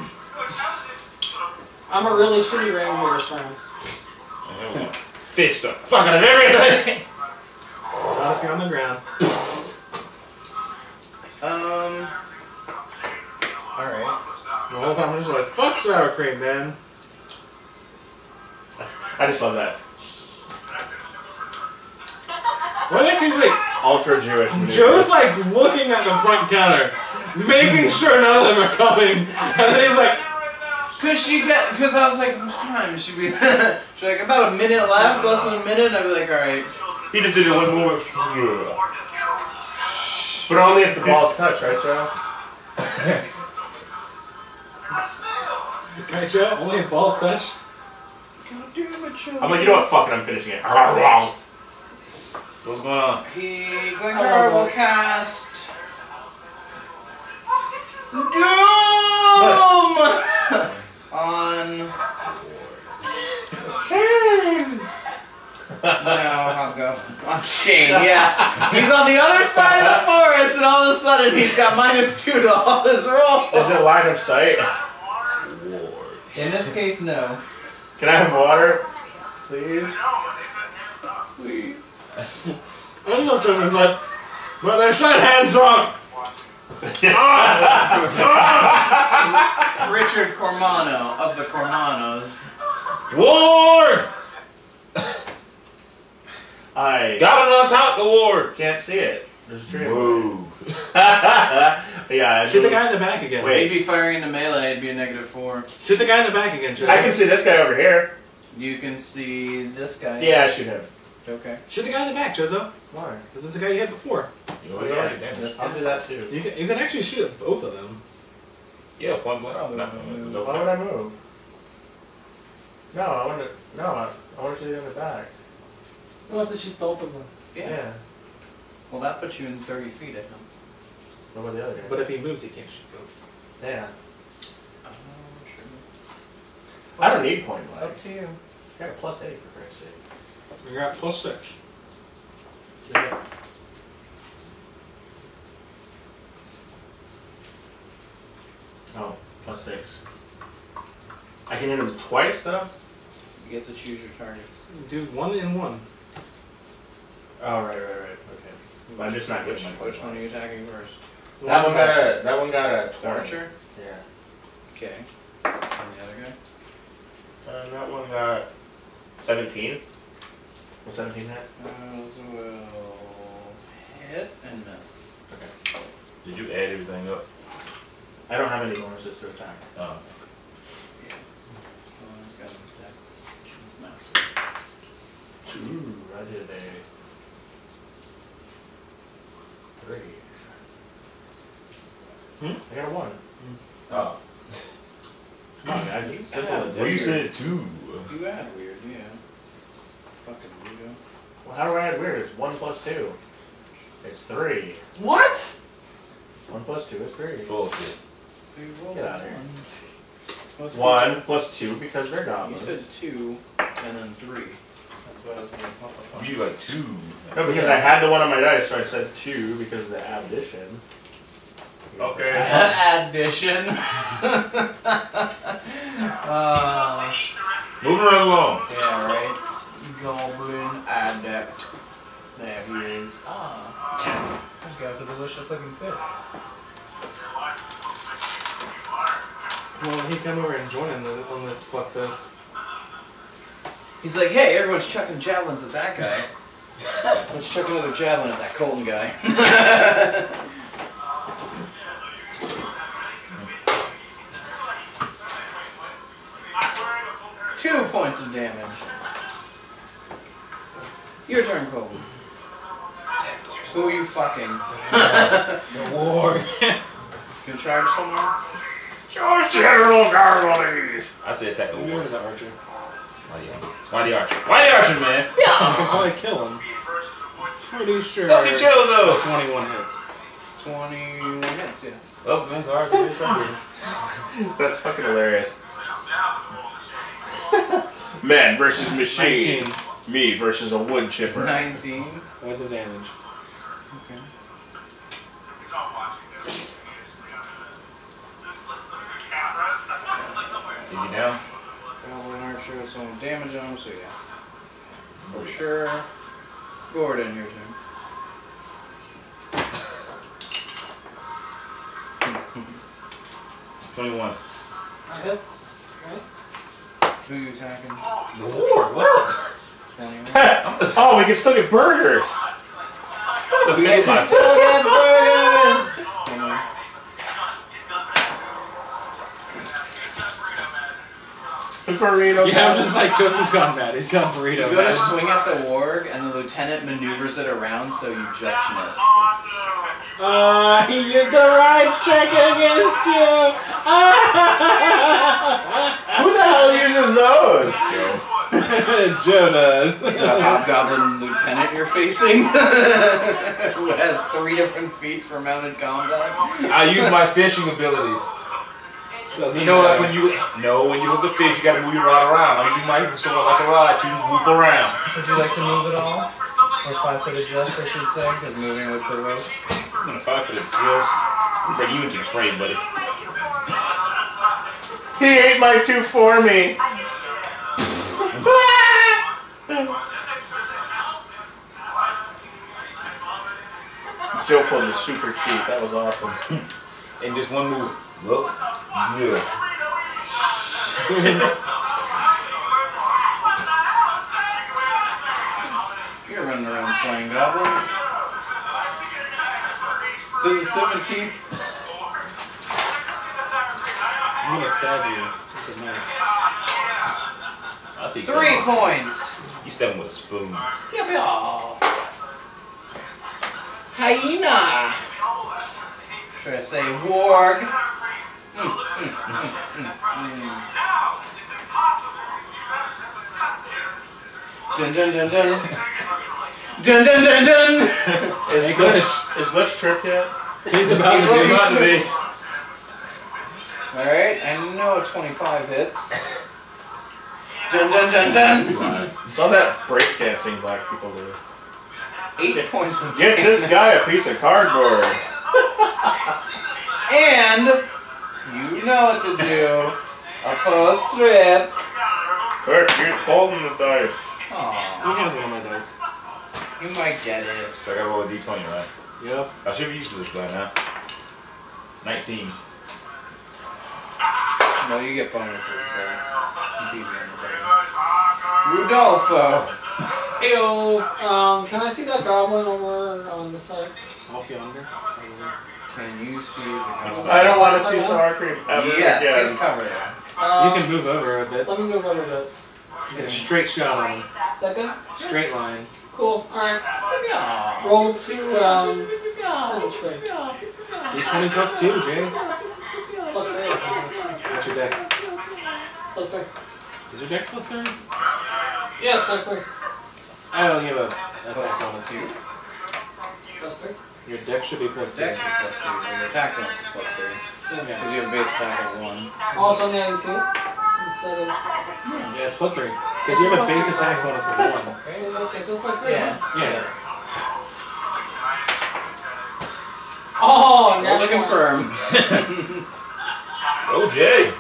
I'm a really shitty ranger friend. Fish the fuck out of everything! Not if you're on the ground. Um. Alright. The whole time I'm just like, fuck sour cream, man. I just love that. Why the heck is like, Ultra Jewish. Joe's like looking at the front counter, making sure none of them are coming, and then he's like, Cause she got, cause I was like, how much time should we? She's like, about a minute left, less than a minute. I'd be like, all right. He just did it one more. But only if the balls touch, right, Joe? right, Joe, only if balls touch. God damn it, Joe. I'm like, you know what? Fuck it, I'm finishing it. Wrong. So what's going on? He going Oh, will cast. Doom on. Shane! no, I'll go. On Shane, yeah. He's on the other side of the forest, and all of a sudden he's got minus two to all his rolls. Is it line of sight? In this case, no. Can I have water? Please? Please. I love children's like, well, they shut hands up! Ah! Ah! Richard Cormano of the Cormanos. Warg! I Got it on top of the warg. can't see it. There's a tree. Move. yeah, Shoot the guy in the back again. Wait. He'd be firing into melee, it'd be a negative four. Shoot the guy in the back again, Chisel. I can see this guy over here. You can see this guy. Yeah, shoot him. Okay. Shoot the guy in the back, Chisel. Why? Because it's the guy you hit before. You know, it's already damaged. I'll do that too. You can, you can actually shoot at both of them. Yeah, point blank. Probably Not- wouldn't move. no Why would I move? No, I want to. No, I, I want to shoot him in the back. He wants to shoot both of them. Yeah. Well, that puts you in 30 feet at him. What about the other guy? But if he moves, he can't shoot both. yeah. Oh, sure. I don't need point blank. Up to you. I got a plus eight for Christ's sake. You got plus six. Yeah. Oh, plus six. I can hit him twice though. You get to choose your targets. Do one and one. Oh right, right, right. Okay. I'm just not good Which, at my which one are you attacking first? That one got a. That one got a The twenty. Archer? Yeah. Okay. And the other guy? And that one got seventeen. Was seventeen hit? Uh, those will hit and miss. Okay. Did you add everything up? I don't have any bonuses to attack. Oh. Oh, this guy's massive. Ooh, I did a three. Hmm? I got a one. Oh. Come on, guys. It's simple and Well, you different. said two. You add weird, yeah. Fucking weirdo. Well, how do I add weird? It's one plus two. It's three. What? One plus two is three. Bullshit. So you roll Get out of here. one. What's plus two because they're You goblins. said two and then three. That's what I was like, what the fuck? You like two. No, because I had the one on my dice, so I said two because of the addition. Okay. Addition. uh, Moving right along. yeah, right. Goblin adept. There he is. Ah. This guy's a delicious looking fish. Well, he come over and join in the, on this fuck fest. He's like, hey, everyone's chucking javelins at that guy. Let's chuck another javelin at that Colton guy. Two points of damage. Your turn, Colton. Who are you fucking? The war. You charge someone? George General Gargoyles. I say attack the What war. are the archer? Why the archer? Why the archer? Why the archer, man? You can probably kill him. Pretty sure. Suck your chills though. 21 hits. 21 hits, yeah. Oh, man, the archer is trying to- That's fucking hilarious. Man versus machine. 19 Me versus a wood chipper. 19. points of damage. Take you down. Goblin Archer, some damage on him, so yeah. For sure. Gordon, your turn. Twenty-one. That hits. Right? Who you attacking? The war. What? 21. oh, we can still get burgers. Defend myself. Still get burgers! The burrito. Yeah, I'm just like Joseph's gone mad. He's gone burrito. You go to swing at the warg, and the lieutenant maneuvers it around so you just miss. Awesome. Uh, he used the right check against you. Who the hell uses those? Joe does. The hobgoblin lieutenant you're facing, who has three different feats for mounted combat. I use my fishing abilities. Doesn't You know, like when you no, when you hook a fish, you gotta move your rod around. I'm using my sword like a rod you just whoop around. Would you like to move at all? Or five foot adjust, I should say, because moving would provoke. I'm gonna five foot just. I'm bring you into the frame, buddy. He ate my two for me. Joe pulled the super cheap. That was awesome. And just one move. Look. Yeah. You're running around slaying goblins. This is 17. I'm gonna stab you with a knife. Three points. You stab him with a spoon. Yep, yeah. Hyena. Should I say warg? Dun dun dun dun. Dun dun dun dun. Is Glitch, is Glitch tripped yet? He's about to be. about to be. Alright, I know 25 hits. Dun dun dun dun. It's all that breakdancing black people do. Eight points of Get this guy a piece of cardboard. And you know what to do. A post trip. Bert, you're holding the dice. He Aww, has one of my dice. you might get it. So I gotta roll a d20, right? Yep. I should be used to this by now. 19. No, you get bonuses, bro. You beat me on the board. Rudolfo. Heyo, um, can I see that goblin over on the side? Off yonder. Can you see the goblin? I don't want to see sour cream ever Yes, he's again. covered. Um, You can move over a bit. Let me move over a bit. Get a straight shot on him. Is that good? Straight line. Cool. Alright. Yeah. Roll to, um, penetrate. D20 plus 2, Jay. Plus three. I. What's your dex? Plus three. Is your dex plus 3? Yeah, plus three. I don't give a Plus attack bonus. two. Plus three. Your deck should be plus 2. Dex is plus three. and Your attack bonus is plus three. Yeah. Because you have a base attack of one. Also netting two. Instead of. Yeah, plus 3. Because you have a base attack bonus of 1. Okay, so plus three. Yeah. huh? Yeah. Oh, Roll that's to confirm. Oh, Jay!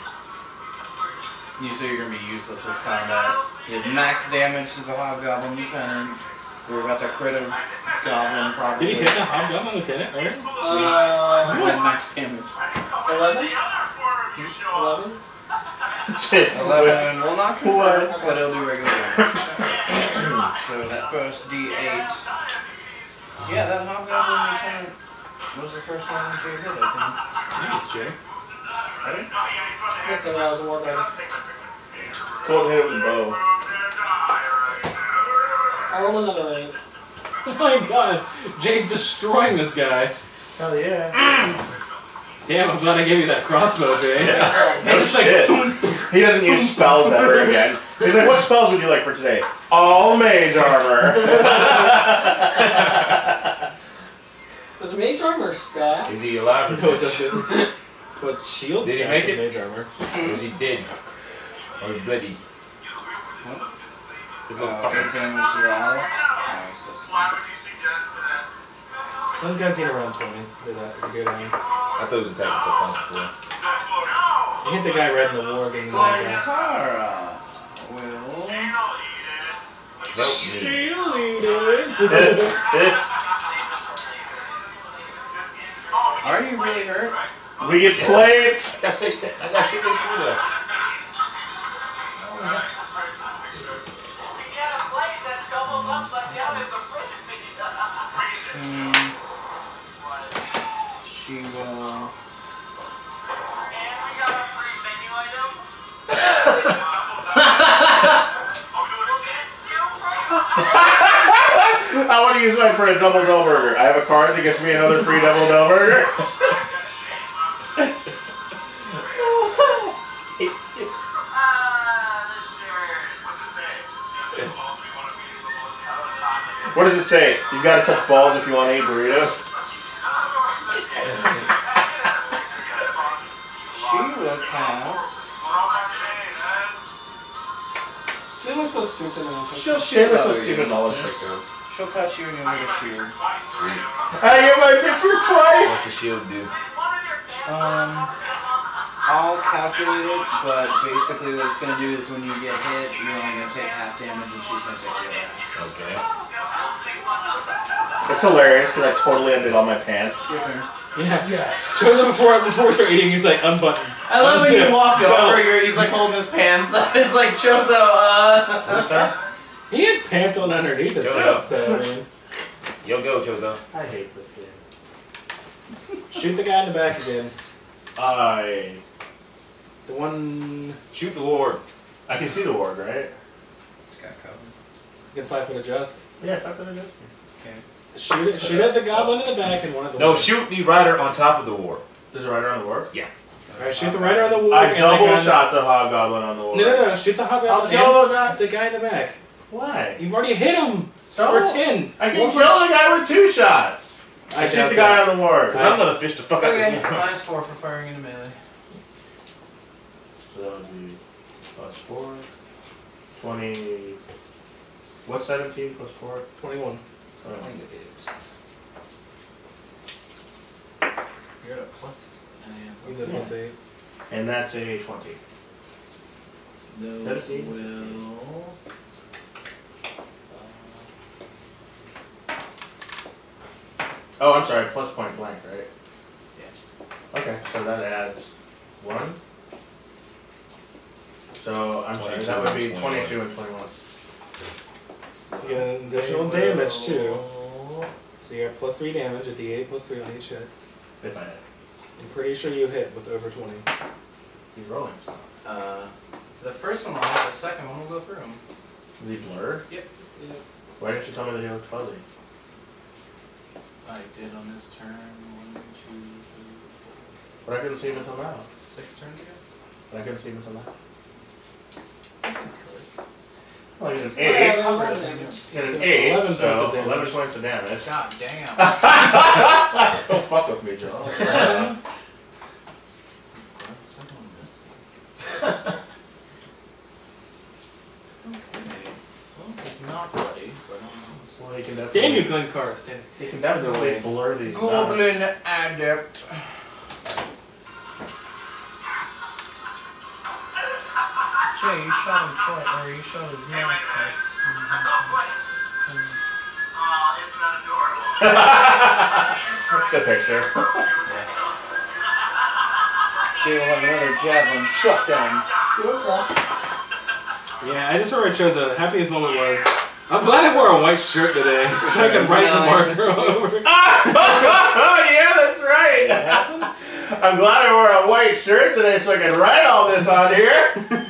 you say you're gonna be useless this combat. You have max damage to the hobgoblin lieutenant. We're about to crit a goblin probably. Did he hit the hobgoblin lieutenant earlier? Uh, With max damage. 11? The other four of you show up. 11? Eleven will not confirm, but it'll do regular damage. so that first D8. Yeah, that hobgoblin lieutenant was the first one that you hit, I think. Nice, Jay. think. That's what I was wondering. Cold hit it with bow. I rolled another eight. Oh my god. Jay's destroying this guy. Hell yeah. Damn, I'm glad I gave you that crossbow, Jay. No just like, shit. He doesn't use spells ever again. He's like, what spells would you like for today? All mage armor. Was it mage armor or staff? Is he alive or No, it dead? doesn't. But shield Did he make it? mage armor. Or is he dead? Or bloody? This little Uh, fucking. 13 was the owl. Nice. Why would you suggest that? Those guys need around 20. They're that they're good on. I thought he was a technical punch before. He hit the guy right in the war game. Help Kara will. Help me. Are you really hurt? we get plates. I got six. I got I want to use mine for a double dough burger. I have a card that gets me another free double dough burger. What does it say? You've got to touch balls if you want to eat burritos. She will pass. She looks so stupid now. She'll Shit, shield that's so stupid you. knowledge pictures. She'll touch you and you'll get a shield. I get my picture twice! What's twice! the shield do? Um, I'll calculate it, but basically what it's gonna do is when you get hit, you're only gonna take half damage and she's gonna take the other. Okay. It's hilarious because I totally undid all my pants. Your turn. Yeah. Shows up before before we start eating. He's like unbutton. I love when you walk No. over here, he's like holding his pants up. It's like Chozo, uh. He had pants on underneath his Yo, pants, so I mean, Yo, go, Chozo. I hate this game. shoot the guy in the back again. I The one Shoot the warg. I can see the warg, right? Got covered. you can five foot adjust. Yeah, that's what it is. Okay. Shoot it. Shoot at the goblin in the back and one at the No, warg. shoot the rider on top of the warg. There's a rider on the warg? All right, shoot the rider on the warg. I and the double guy in shot the hobgoblin on the The, warg. no, no, no. Shoot the hobgoblin I'll kill the guy. the guy in the back. Why? You've already hit him So? for ten. I can One kill for- the guy with two shots. I shoot the guy that. on the warg. Because I'm gonna fish the fuck out Okay, this one. minus four for firing into melee. So that would be plus four. Twenty. What's seventeen plus four? Twenty-one. Oh. You're at a plus. uh, yeah, He's plus at plus eight. And that's a twenty. Those Seventeen? will. Oh, I'm sorry. Plus point blank, right? Yeah. Okay, so that adds one. So I'm sorry. That would be 22 and 22 and 21. You get an additional damage too. Will- So you have plus three damage, a d8 plus three on each hit. If I hit. I'm pretty sure you hit with over 20. He's rolling. So. Uh, the first one will hit, the second one will go through him. Is he blurred? Yep. Why didn't you tell me that he looked fuzzy? I did on this turn. One, two, three, four, But I couldn't see him until now. six turns ago. But I couldn't see him until now. I think Well, he has eight. how much damage? He had an So eight, 11 so of damage. 11 points of damage. God damn. Don't fuck with me, Joe. Eleven. That's someone missing. Okay. Well, he's not bloody, but almost. Well, he can definitely, Damn you, Glencar, stand. He can definitely blur these dots. Goblin adept. Jay, you shot him twice, or you shot his mouse twice. Oh, isn't that adorable? Good picture. Jay will have another javelin chucked down. Yeah, I just remember I chose the happiest moment was. I'm glad I wore a white shirt today, so I can write the marker all over. oh, yeah, that's right. I'm glad I wore a white shirt today so I can write all this on here.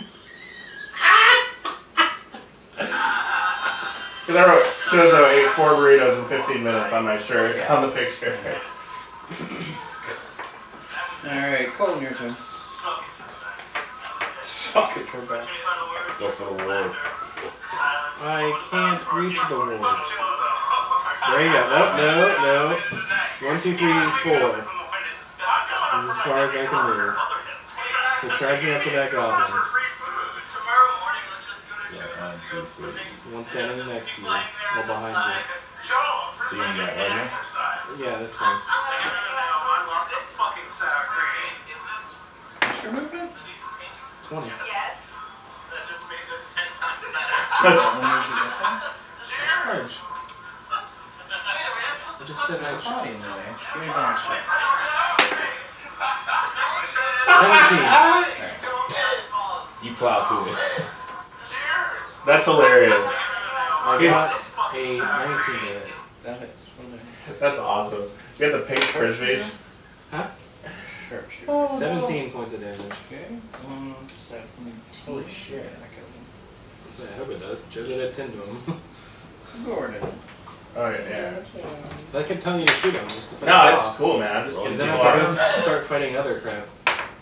Because I Chozo ate four burritos in 15 minutes on my shirt, on the picture. Alright, Colton, your turn. Suck it to. Suck it for back. Go for the warg. I can't reach the wall. There you go. Oh, no, no. One, two, three, four. This is as far as I can move. So charge me up to that goblin. One standing next to you, or behind you. So you mean that right here? Yeah, that's fine. Fucking sour cream. Is it? What's your movement? 20. Yes. That just made this ten times better. What one is it this one? Charge. I just said I shot you in the way. Give me a bonus 17. You plow through it. Cheers. That's hilarious. I got a 19 to hit. That hits. That's awesome. You got the pink frisbees. Huh? Sure, sure. 17 points of damage. Okay. One, seven. Holy shit. That kills him. So I hope it does. Joe did 10 to him. Gordon. Oh, yeah. so I kept telling you to shoot him just to finish No, it's off. cool, man. I'm just Because getting then I could start fighting other crap.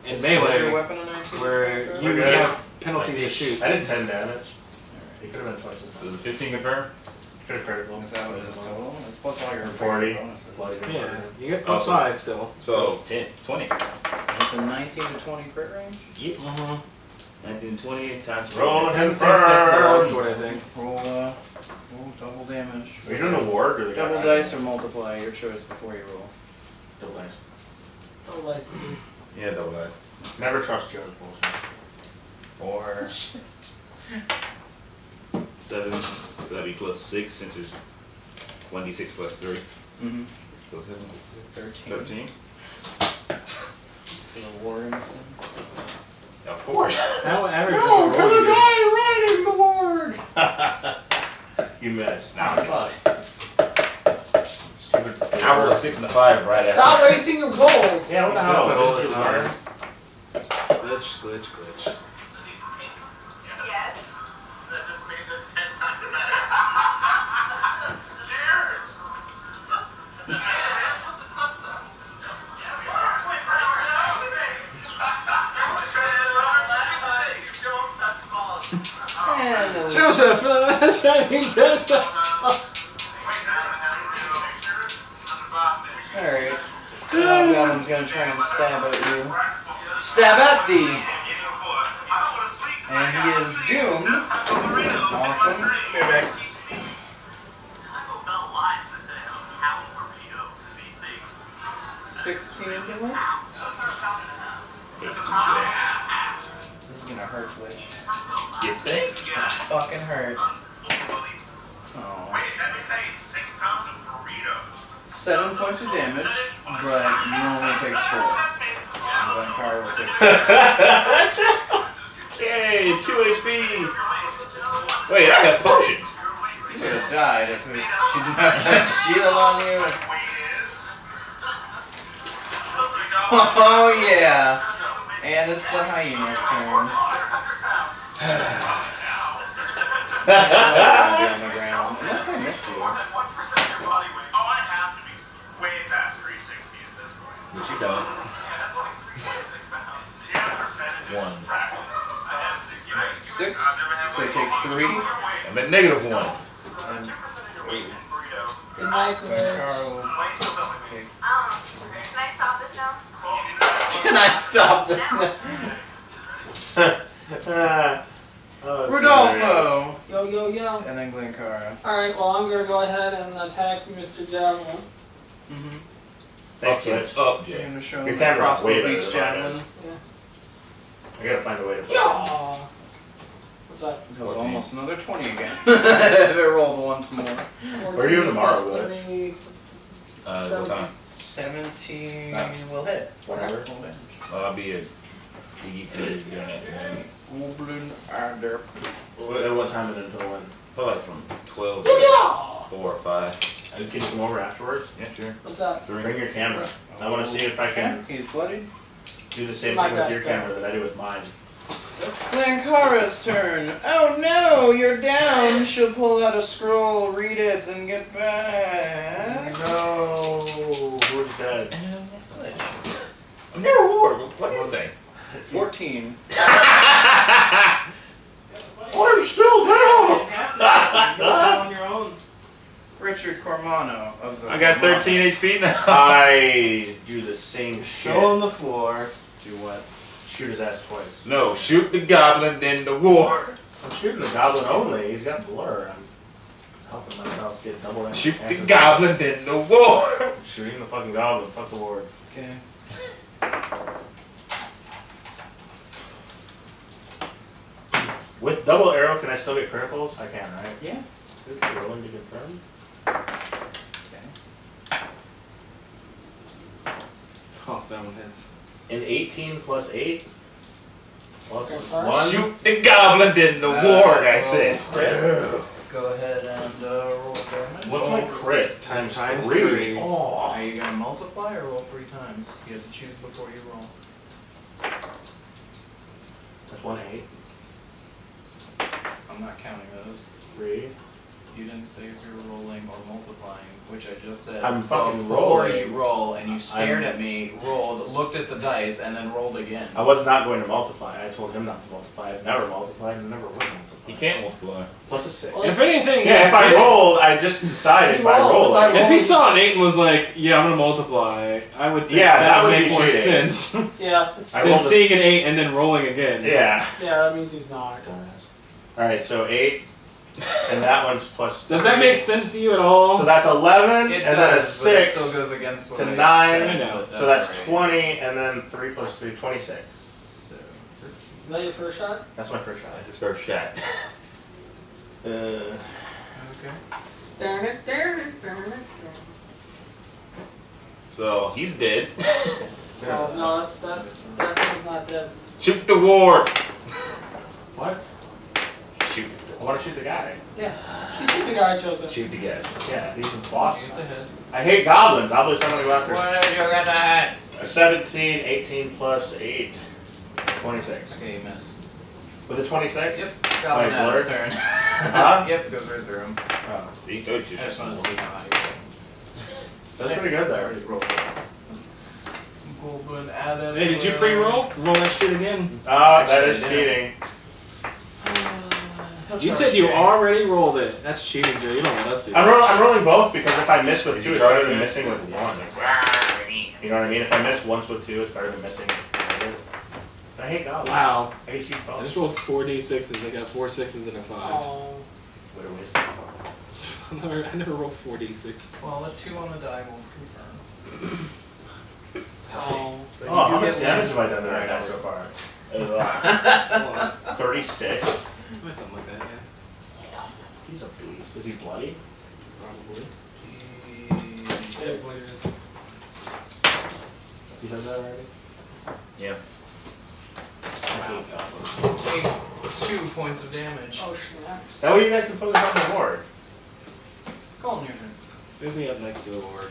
And What's melee, weapon on 19? where you have penalties to shoot. I did 10 damage. He could have been twice Does the 15 confirm? Could have critical. Is that what it is total? It's plus all your 40. bonuses. Bloody Yeah, you get plus Awesome. 5 still. So 10, 20. Okay. So 19 to 20 crit range. Yep. Uh-huh. 19, 20 times Roll twenty. and Has the same stats as burn. longsword, I think. Roll, uh, roll double damage. Are you doing a warg or the Double guy? dice or multiply, your choice before you roll. Double dice. Oh, let's see. Yeah, double dice. Never trust Joe's bullshit. Four. Seven. So that'd be plus six since it's 1d6 plus three. Mm-hmm. So seven plus six. Thirteen. 13. For the war ensign. Of course. How average No, is for the the roll you guy riding the warg! You missed. Now I'm Fuck. Stupid. I rolled a six and a five right Stop after. Stop wasting your goals! Yeah, what the hell? Glitch, glitch, glitch. Gonna try and stab at you. Stab at thee! And he is doomed. Awesome. Hey, Max. Taco Bell lies to say how burrito these things. 16 to hit. Those are a pound and a half. This is gonna hurt Glitch. You think? Fucking hurt. Oh. Wait, that means I ate six pounds of burritos. Seven points of damage, but you only take four. And Glencar will take four. Yay, 2 HP. Wait, I have potions. You would have died if we, she didn't have that shield on you. Weight is. Oh yeah. And it's the hyena's turn. Be on the ground. Don't. Yeah, that's only 3.6 pounds. Yeah. One. Fraction. Six. You. I've never had So weight. take three. I'm at negative one. And 10% of your weight in burrito. Good night, Glitch. Glencar will Why you still building me? take. Um, can I stop this now? Can I stop this now? Oh, that's hilarious. Rudolfo! Yo, yo, yo. And then Glencara. Alright, well, I'm gonna go ahead and attack Mr. Javelin. Mm-hmm. Thanks, Fucking Glitch. up, Jay. Game to show Your him camera's crossbow way better beats than javelin. is. I gotta find a way to. Yeah! What's that? That was almost another 20 again. if it rolled once more. Where are you tomorrow, Plus Glitch? 20. Uh, what time? 17 will hit. Whatever. Full damage. Well, I'll be a Iggy Cruise during that time. Goblin Adder. What, at what time is it until when? Probably from 12 to 4 or 5. And can you come over afterwards? Yeah, sure. What's that? Bring your camera. I want to see if I can He's bloodied. do the same My thing with your friend. camera that I do with mine. Glancara's turn. Oh no, you're down. She'll pull out a scroll, read it, and get back. No, who's dead? I'm near war. What do you think? 14. I'm still down. on your own. Richard Cormano of the. I got 13 HP now. I do the same shit. Still on the floor. Do what? Shoot his ass twice. No, shoot the goblin, then the warg. I'm shooting the goblin only. He's got blur. I'm helping myself get double damage. Shoot the goblin, then the warg. I'm shooting the fucking goblin. Fuck the warg. Okay. With double arrow, can I still get criticals? I can, right? Yeah. Okay, rolling to confirm. Okay. Oh, that one hits. An 18 plus 8 plus 1. Shoot the goblin, then the Uh, warg, I said. Go ahead and uh, roll damage. What's my crit? Times, Times 3. three. Oh. Are you gonna multiply or roll three times? You have to choose before you roll. That's 1 8. I'm not counting those. 3 You didn't say if you're rolling or multiplying, which I just said. I'm fucking Before rolling. you roll, and you stared I'm- at me, rolled, looked at the dice, and then rolled again. I was not going to multiply. I told him not to multiply. I've never multiplied and never will multiply. You can't multiply. Plus a six. Well, If anything, Yeah, if I if- rolled, I just decided You by rolled, rolling. if If he saw an eight and was like, "Yeah, I'm gonna multiply," I would think Yeah, that, that would would make be more cheating. sense Yeah, it's, I than rolled a- seeing an eight and then rolling again. Yeah. yeah, that means he's not. Uh, All right, so eight, and that one's plus. Does that make sense to you at all? So that's eleven, It and does, then a but it six. still goes against what to nine, I know. but so that's alright. twenty, and then three plus three, 26. So, Is that your first shot? That's my first shot. That's his first shot. Uh, okay. Darn it, darn it, darn it. So he's dead. it. Oh, no, that's, that, that thing's not dead. Shoot the warg. what? Shoot. I want to shoot the guy. Yeah, Shoot the guy chosen. Shoot the guy. Yeah, he's a boss. Use. I hate goblins. Goblins I'm gonna go after. What did you get that? A 17, 18 plus 8, 26. Okay, you miss. With a 26? Yep, Goblin Wait, Adam's blur? turn. Huh? yep, goes right through him. Oh, See, go I shoot just want to see how high that's pretty good there. you roll. Goblin Adam. Hey, did you pre-roll? Roll that shit again. Oh, that is Actually, cheating. You said you already rolled it. That's cheating, Joe. You don't want us to. I'm, roll, I'm rolling both because if I miss with Did two, it's try better than missing with one. You know what I mean? If I miss once with two, it's better than missing. I hate goblins. Wow. I hate huge I just rolled four d6s. I got four sixes and a five. Oh, What a waste. I never, I never rolled four d6. Well, a two on the die won't confirm. oh. Oh, how much damage have I done to that guy so far? 36. Something like that, yeah. He's a beast. Is he bloody? Probably. You said that already? Yeah. I hate goblins. Take two points of damage. Oh, snaps. That way you guys can focus on the warg. Call your turn. Move me up next to the warg.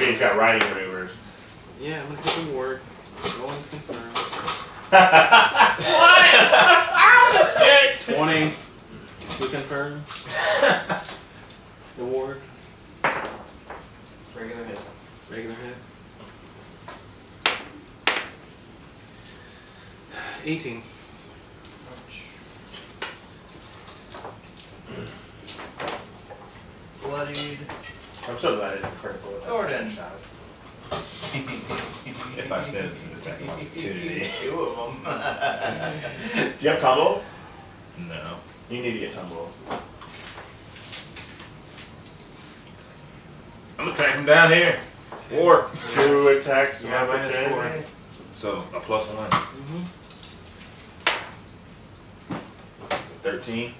Rudy's got riding maneuvers. Yeah, I'm gonna hit the warg. Roll and confirm. Twenty. To confirm. the warg. Regular hit. Regular hit. 18. Bloodied. I'm so glad I didn't critical with that shot. If I stand, it's an attack of opportunity. Two of them. Do you have tumble? No. You need to get tumble. I'm gonna attack from down here. Warg. Two attacks. Yeah, of minus four. So a plus one. Mm-hmm. So thirteen.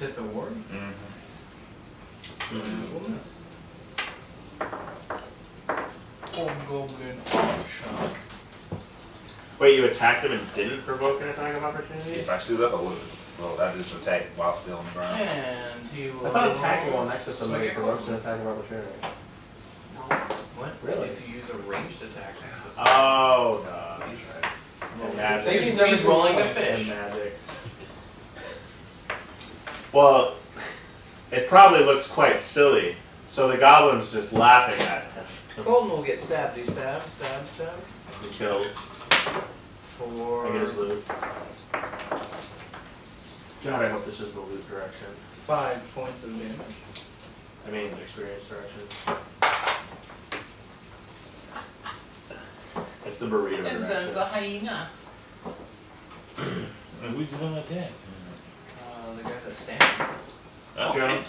Hit the warg. Mm-hmm. We'll miss. Hobgoblin arm shot. Wait, you attacked him and didn't provoke an attack of opportunity? If I stood up, I would. Well, I just attacked while still on the ground. And he will. I thought attacking while next to somebody provokes an attack of opportunity. What? Really? If you use a ranged attack next to Oh, god. He's- right. Well, magic. He's, Thinking he's rolling the fish. Magic. Well, it probably looks quite silly. So the goblin's just laughing at him. Colton will get stabbed. He stab, stab, stab. He killed. For I get his loot. God, I hope this is the loot direction. five points of damage. I mean, experience direction. It's the burrito And sends direction. a hyena. And who's gonna attack? Uh, the guy that's standing. Oh, Joe,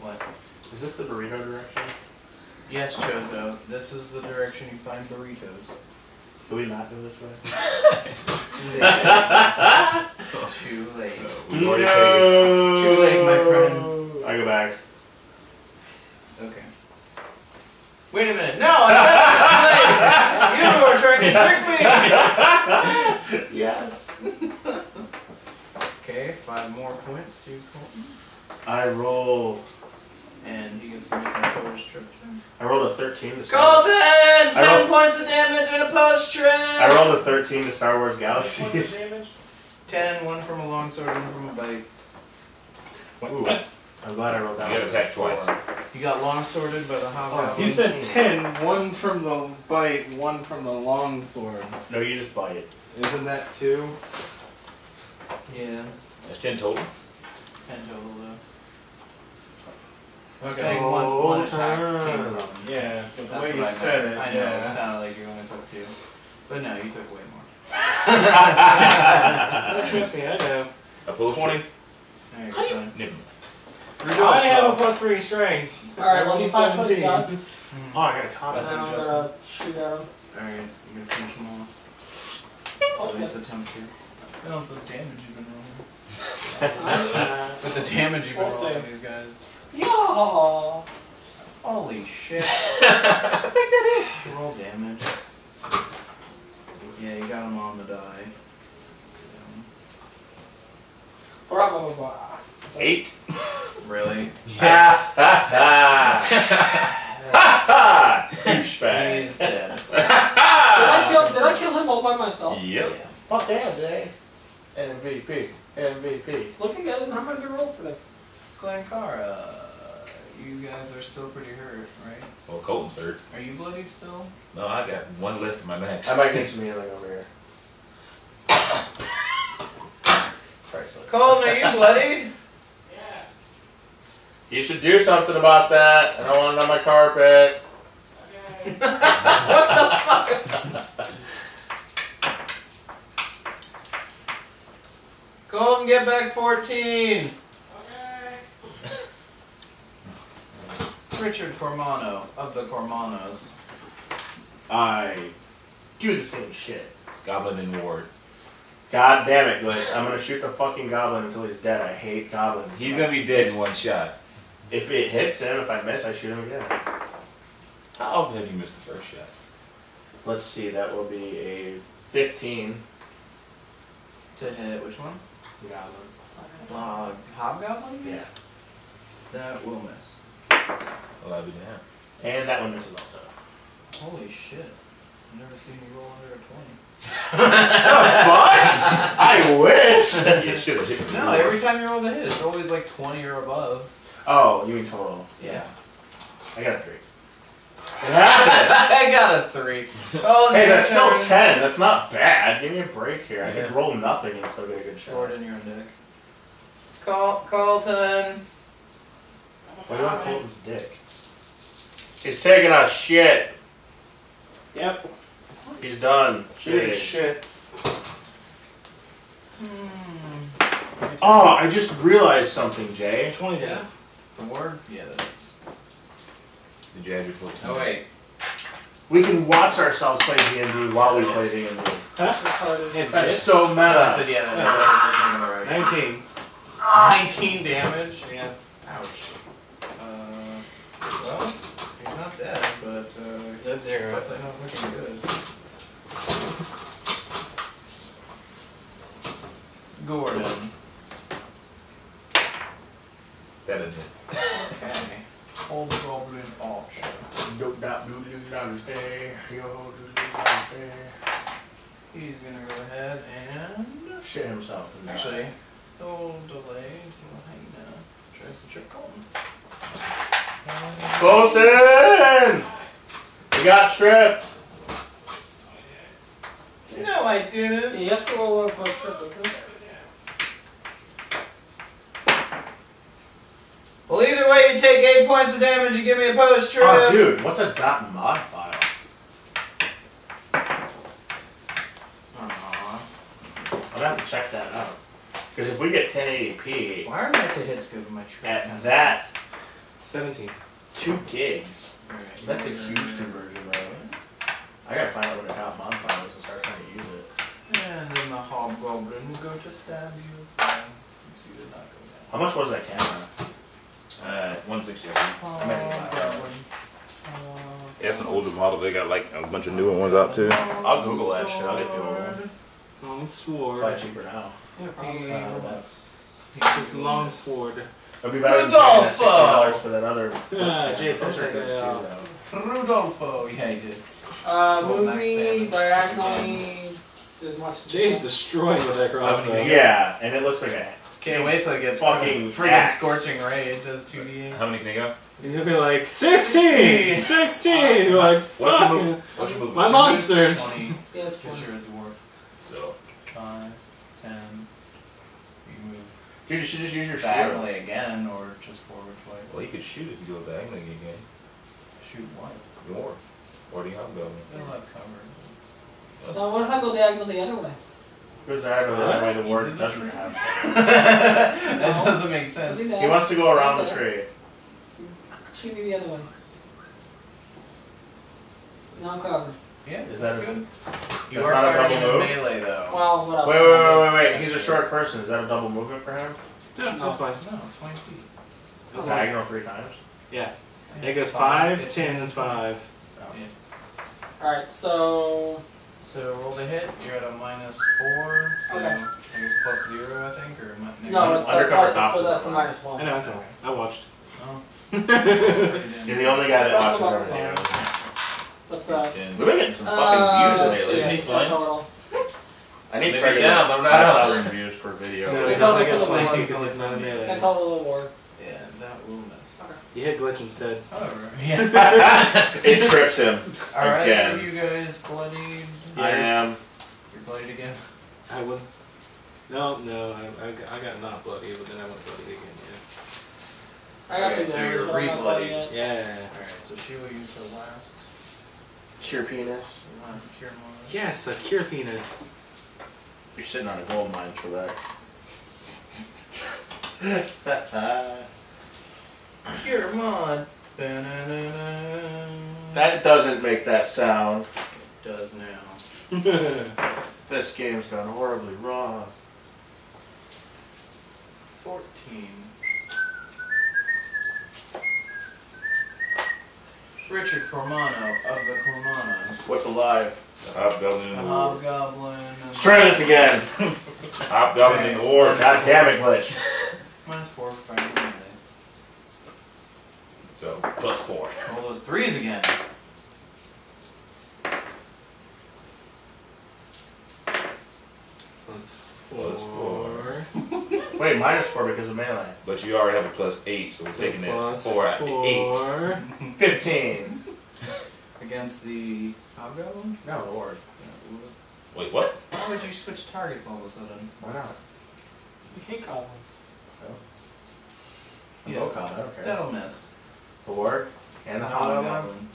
What? is this the burrito direction? Yes, Chozo. This is the direction you find burritos. Can we not go this way? Too late. Already. Too late, my friend. I go back. Okay. Wait a minute. No, I said late. You were trying to trick me. yes. Okay, five more points to Colton. I roll. And he gets to make an opposed trip check. I rolled a 13 to Star Colton! Ten roll- points of damage and a post trip! I rolled a 13 to Star Wars Galaxies. Ten, one from a longsword, one from a bite. Ooh, I'm glad I rolled that You gotta attack twice. You got long sworded by the oh, hobgoblin. You said hmm. ten, one from the bite, one from the long sword. No, you just bite it. Isn't that two? Yeah, That's ten total. ten total though. Okay. Saying one, one attack came time. from. Yeah, but the That's way you I said meant. it, I know, it sounded like you only took two. But no, you took way more. Oh, trust me, I know. Opposed 20. There you go. son. Never. I have a plus three strength. Alright, let me five foot 17. dust. Oh, I got a And comment. then I'm gonna shoot at him. Alright, you're gonna finish them off. At Okay. least attempt to. No, the damage you've been rolling. I'm- With the damage you've been We'll rolling these guys. Yeah. Holy shit. I think that is. Roll damage. Yeah, you got them on the die. So, Bravo. Eight. really? Yes. Ha ha. Ha ha. Douchebag. He's dead. Did I kill? Did I kill him all by myself? Yep. Fuck yeah, Jay. MVP. MVP. Looking at how many good rolls today? Glencara, you guys are still pretty hurt, right? Well, Colton's hurt. Are you bloodied still? No, I got one less in my max. I might need some healing over here. Priceless. Colton, are you bloodied? Yeah. You should do something about that. I don't want it on my carpet. Okay. what the fuck? Colton, get back 14! Richard Cormano of the Cormanos. I do the same shit. Goblin and Warg. God damn it, Glitch. I'm gonna shoot the fucking goblin until he's dead. I hate goblins. He's gonna be dead in one shot. If it hits him, if I miss, I shoot him again. How often have you missed the first shot? Let's see, that will be a 15 To hit which one? goblin. Uh, Hobgoblin? Yeah. That will miss. Well, I'll be down. And that one misses also. Holy shit. I've never seen you roll under a 20. Fuck! I wish! you should have hit me. No, every time you roll the hit, it's always like 20 or above. Oh, you mean total. Yeah. I got a 3. I got a 3. Oh, hey, that's still turn. 10. That's not bad. Give me a break here. I Yeah. can roll nothing and still get a good shot. Jordan, you're on deck. Col- Colton. Why do you want Colton's dick? He's taking a shit. Yep. He's done. Big Shitting. shit. Hmm. Oh, I just realized something, Jay. 20 down. Yeah. The word? Yeah, that is. Did you add your 14? Oh, wait. We can watch ourselves play D&D while we play D&D. Huh? That's so meta. No, I said, yeah, that is. 19. 19 damage? Yeah. Ouch. Well, he's not dead, but uh, That's zero. definitely not looking good. Gordon. That is it. Okay. Old Goblin day. He's gonna go ahead and Shit himself. in the actually eye. he'll delay to Hyena. Tries to trick Colton. Colton! You got tripped. No, I didn't. You have to roll a post trip, isn't it? Well, either way, you take eight points of damage. You give me a post trip. Oh, dude, what's a dot mod file? Aw. I'm gonna have to check that out. Because if we get 1080p Why are my to hits good with my trip? at that 17. 2 gigs, Alright, that's a huge conversion rate. I gotta find out what a dot mod file is and start trying to use it. And then the hobgoblin will go to stab you as well, since you did not go down. How much was that camera? Uh, 160. I meant to buy it. Hobgoblin. Yeah, it's an older model. They got like a bunch of newer ones out too. I'll Google that shit, I'll get the old one. Long Probably sword. cheaper now. Yeah, Probably. probably. It's long sword. It'd be better than Rodolfo! $60 for that other. Ah, Jay, Those are good too, though. Rudolfo. Yeah, he did. Uh, Full move max me damage. diagonally as much as Jay's destroying with that crossbow. Yeah, and it looks like a Can't wait till it gets Fucking friggin' axe. scorching ray. It does 2d8. How many can you go? And you'll be like, 16! 16! You're like, What's your fuck! move? What's your move? My monsters! 20. Yes, Because you're a dwarf. So, 5, 10. You can move Dude, you should just use your shield. diagonally again, or just forward twice. well, you could shoot if you do a diagonally again. Shoot what? More. Or do you have them? You'll have cover. Now, what if I go diagonal the other way? Because I the other way the You word did doesn't the have. that doesn't make sense. do. He wants to go around the tree. Shoot me the other way. Now I'm covered. Yeah, Is that's that good. You that's are not a double in move? melee though. Well, what else? Wait, wait, wait, wait, wait. He's a short person. Is that a double movement for him? Yeah, that's fine. No, 20 feet. Oh. Diagonal three times. Yeah. It goes 5, 10, and 5. Alright, so. So roll the hit. You're at a minus four. So Okay. I guess plus zero, I think, or mi- No, it's Undercover uh, so that's a fine. minus one. I know, I saw. I watched. Oh. You're the only guy that watches everything. Button. What's that? We've been getting some Uh, fucking views let's lately. Isn't he that's fun? I need to Maybe try to down, get but not five thousand views for video. No, They he told doesn't me to get the flanking board. because he's not a Can melee. total award. Yeah, that will miss. You hit glitch instead. However, yeah. it trips him. All right, Again. are you guys bloodied? I am. You're bloodied again. I was. No, no, I, I, got- I got not bloody, but then I went bloody again, Yeah. I got Okay, some so you're but re-bloodied. bloody yeah. Yeah. All right, so she will use her last, Cure penis. her last cure. Yes, a cure penis. You're sitting on a gold mine for that. Cure mod. That doesn't make that sound. does now. This game's gone horribly wrong. Fourteen. Richard Cormano of the Cormanos. What's alive? Hobgoblin in The the warg. Hobgoblin. and- Let's try this again. Hobgoblin in the warg. God damn it, glitch. Minus four fighting melee. So, plus four. Roll those threes again. Plus Plus four. Wait, minus four because of melee. But you already have a plus eight, so we're So taking that plus four out to eight. Fifteen. Against the Hobgoblin? No, Lord. Wait, what? Why would you switch targets all of a sudden? Why not? You hate goblins. Oh. Yeah. No con, I don't care. That'll miss. The warg and the hobgoblin. Hobgoblin.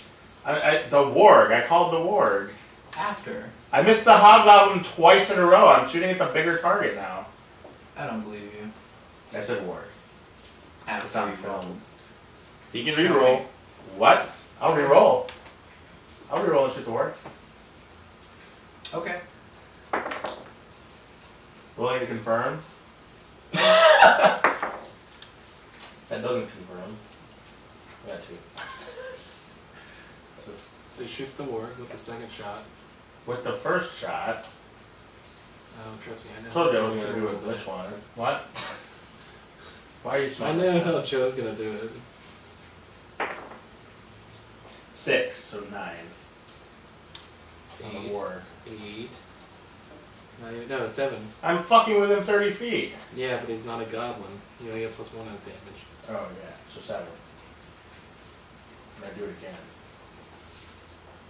I, I, the warg. I called the warg. After. I missed the hobgoblin twice in a row. I'm shooting at the bigger target now. I don't believe you. I said warg. After It's on you rolled. film. He can Show reroll. me. What? I'll re-roll. I'll re-roll and shoot the warg. Okay. Willing to confirm? that doesn't confirm. Got you. So he shoots the warg with the second shot. With the first shot, Oh, trust me, I know. told you I was Joe's gonna do roll Glitch wanted. What? Why are you that. I smiling? know how Joe's gonna do it. Six, so nine. On the Eight. Eight. No, seven. I'm fucking within 30 feet. Yeah, but he's not a goblin. You only get plus one out damage. Oh, yeah, so seven. And I do it again.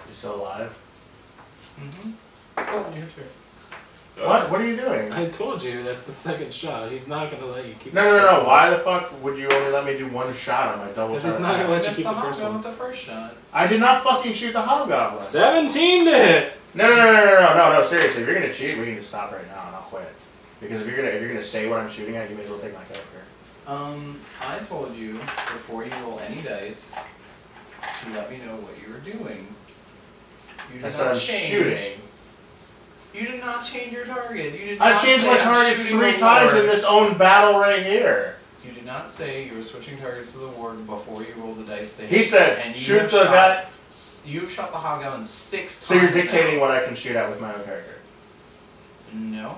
You still alive? Mm-hmm. Oh, your turn. What? What are you doing? I told you that's the second shot. He's not gonna let you keep. No, no, no, no. Why the fuck would you only let me do one shot on my double Because he's not gonna let you Missed keep the the first one. with the first shot. I did not fucking shoot the hobgoblin. Seventeen to hit. No, no, no, no, no, no, no, no. Seriously, if you're gonna cheat, we can just stop right now and I'll quit. Because if you're gonna if you're gonna say what I'm shooting at, you may as well take my character. Um, I told you before you roll any dice to let me know what you were doing. You did not I'm change. shooting. You did not change your target. You did I've not changed say, my "I'm targets shooting three the times warg." in this own battle right here. You did not say you were switching targets to the ward before you rolled the dice to He hit. said, and you shoot have the shot, guy. s- You have shot the hobgoblin six So you're times. dictating now. what I can shoot at with my own character. No.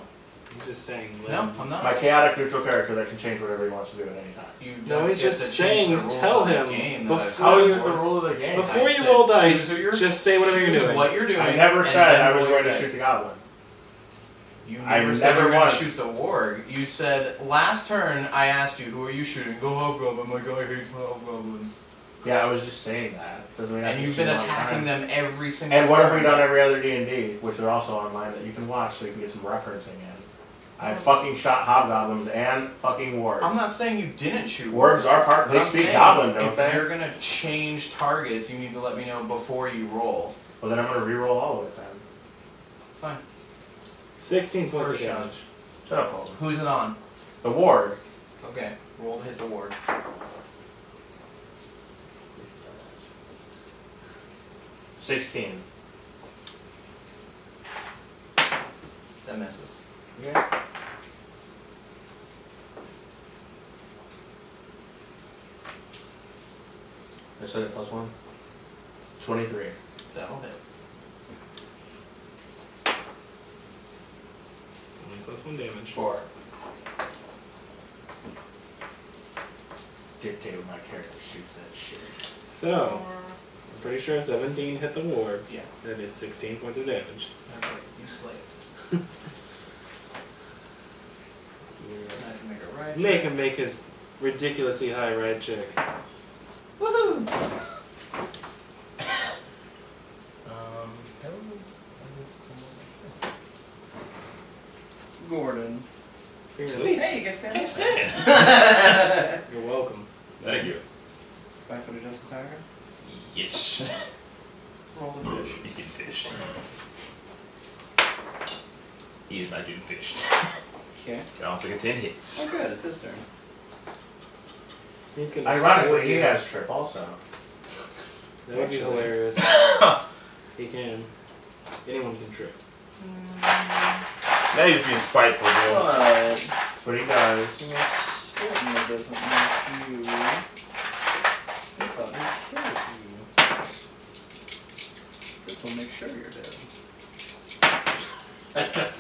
He's just saying. let No, him- I'm not. My chaotic neutral character that can change whatever he wants to do at any time. You No, he's just saying, tell him game before- How it the rule of the game? Before I you roll dice, just say whatever you're doing. What you're doing. I never said I was going to shoot the goblin. You I never said you were gonna shoot the warg. You said last turn I asked you who are you shooting? Go hobgoblin. My guy hates my hobgoblins. Yeah, I was just saying that. Doesn't mean And you've been them all the attacking them every single. And what have we done every other D and D, which are also online that you can watch, so you can get some referencing in. I fucking shot hobgoblins and fucking wargs. I'm not saying you didn't shoot Wargs are part. But They speak goblin, don't if they? you're gonna change targets, you need to let me know before you roll. Well, then I'm gonna re-roll all of it then. Fine. 16 points First of shot. damage. Shut up, Colton. Who's it on? The warg. Okay, roll to hit the warg. Sixteen. That misses. Okay. I said it plus one. Twenty-three. That'll hit. Only plus 1 damage. Four. Dictate what my character shoots that shit. So, I'm pretty sure 17 hit the warg. Yeah. That did 16 points of damage. Alright, you slay it. I can make a right. Make him make his ridiculously high ride check. Woohoo! um, hello. I guess someone- Gordon. Sweet. Hey, you get Sam. Hey, Stan. You're welcome. Thank you. Five foot adjusted tiger. Yes. Roll the fish. He's getting fished. He is my dude fished. Okay. I don't think it's 10 hits. Oh, good. It's his turn. He's gonna Ironically, he has trip also. That would be Actually. hilarious. he can. Anyone can trip. Now he's being spiteful, bro. But That's what he does. certainly doesn't make you. He thought he killed you. This will make sure you're dead.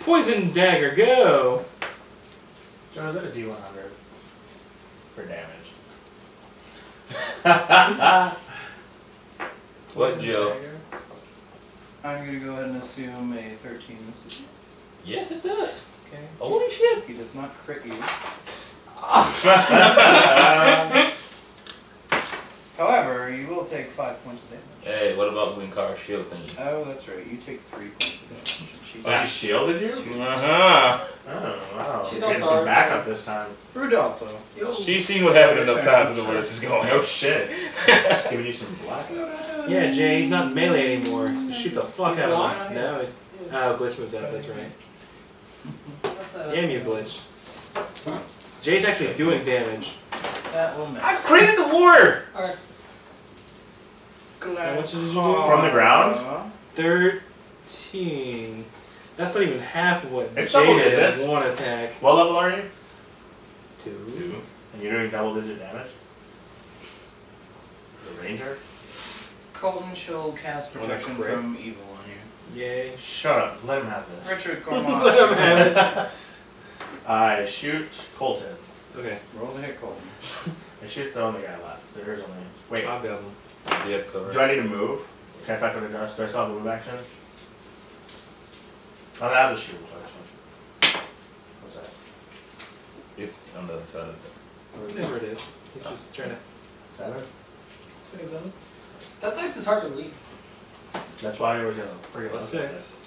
Poison dagger, go! Joe, is that a D100 for damage? What, Joe? I'm gonna go ahead and assume a 13 misses. Yes, it does. Okay. Holy shit. He does not crit you. However, you will take five points of damage. Hey, what about Winkar shield thingy? Oh, that's right. You take three points of damage. She Oh, she shielded you? Uh-huh. Oh, wow. She You're getting some backup this time. Rodolfo. She's seen what happened enough times to know where this is going. Oh, shit. Giving you some black. Yeah, Jay, he's not melee anymore. Shoot the fuck He's out of him. No, he's. Oh, glitch moves up, that's right. Damn you, glitch. Jay's actually doing damage. That will miss. I created the war! Alright, How much did you do? From the ground? Uh, 13. That's not even half of what It's Jay double did one attack. What level are you? Two. Two. And you're doing double digit damage? The ranger? Colton shall cast protection from evil on you. Yay. Shut up. Let him have this. Richard Let him have it. I shoot Colton. Okay, Roll the hit Colton. I shoot the only guy left. There's only. Wait. Hobgoblin. Does he have cover? Do I need to move? Can I five the adjust? Do I still have a move action? Oh, I have the shoot. Actually. What's that? It's on the other side of it. Whatever it is. He's just oh. trying to. Seven? twenty-seven. That dice is hard to read. That's why I was gonna forget. Plus look at it. six.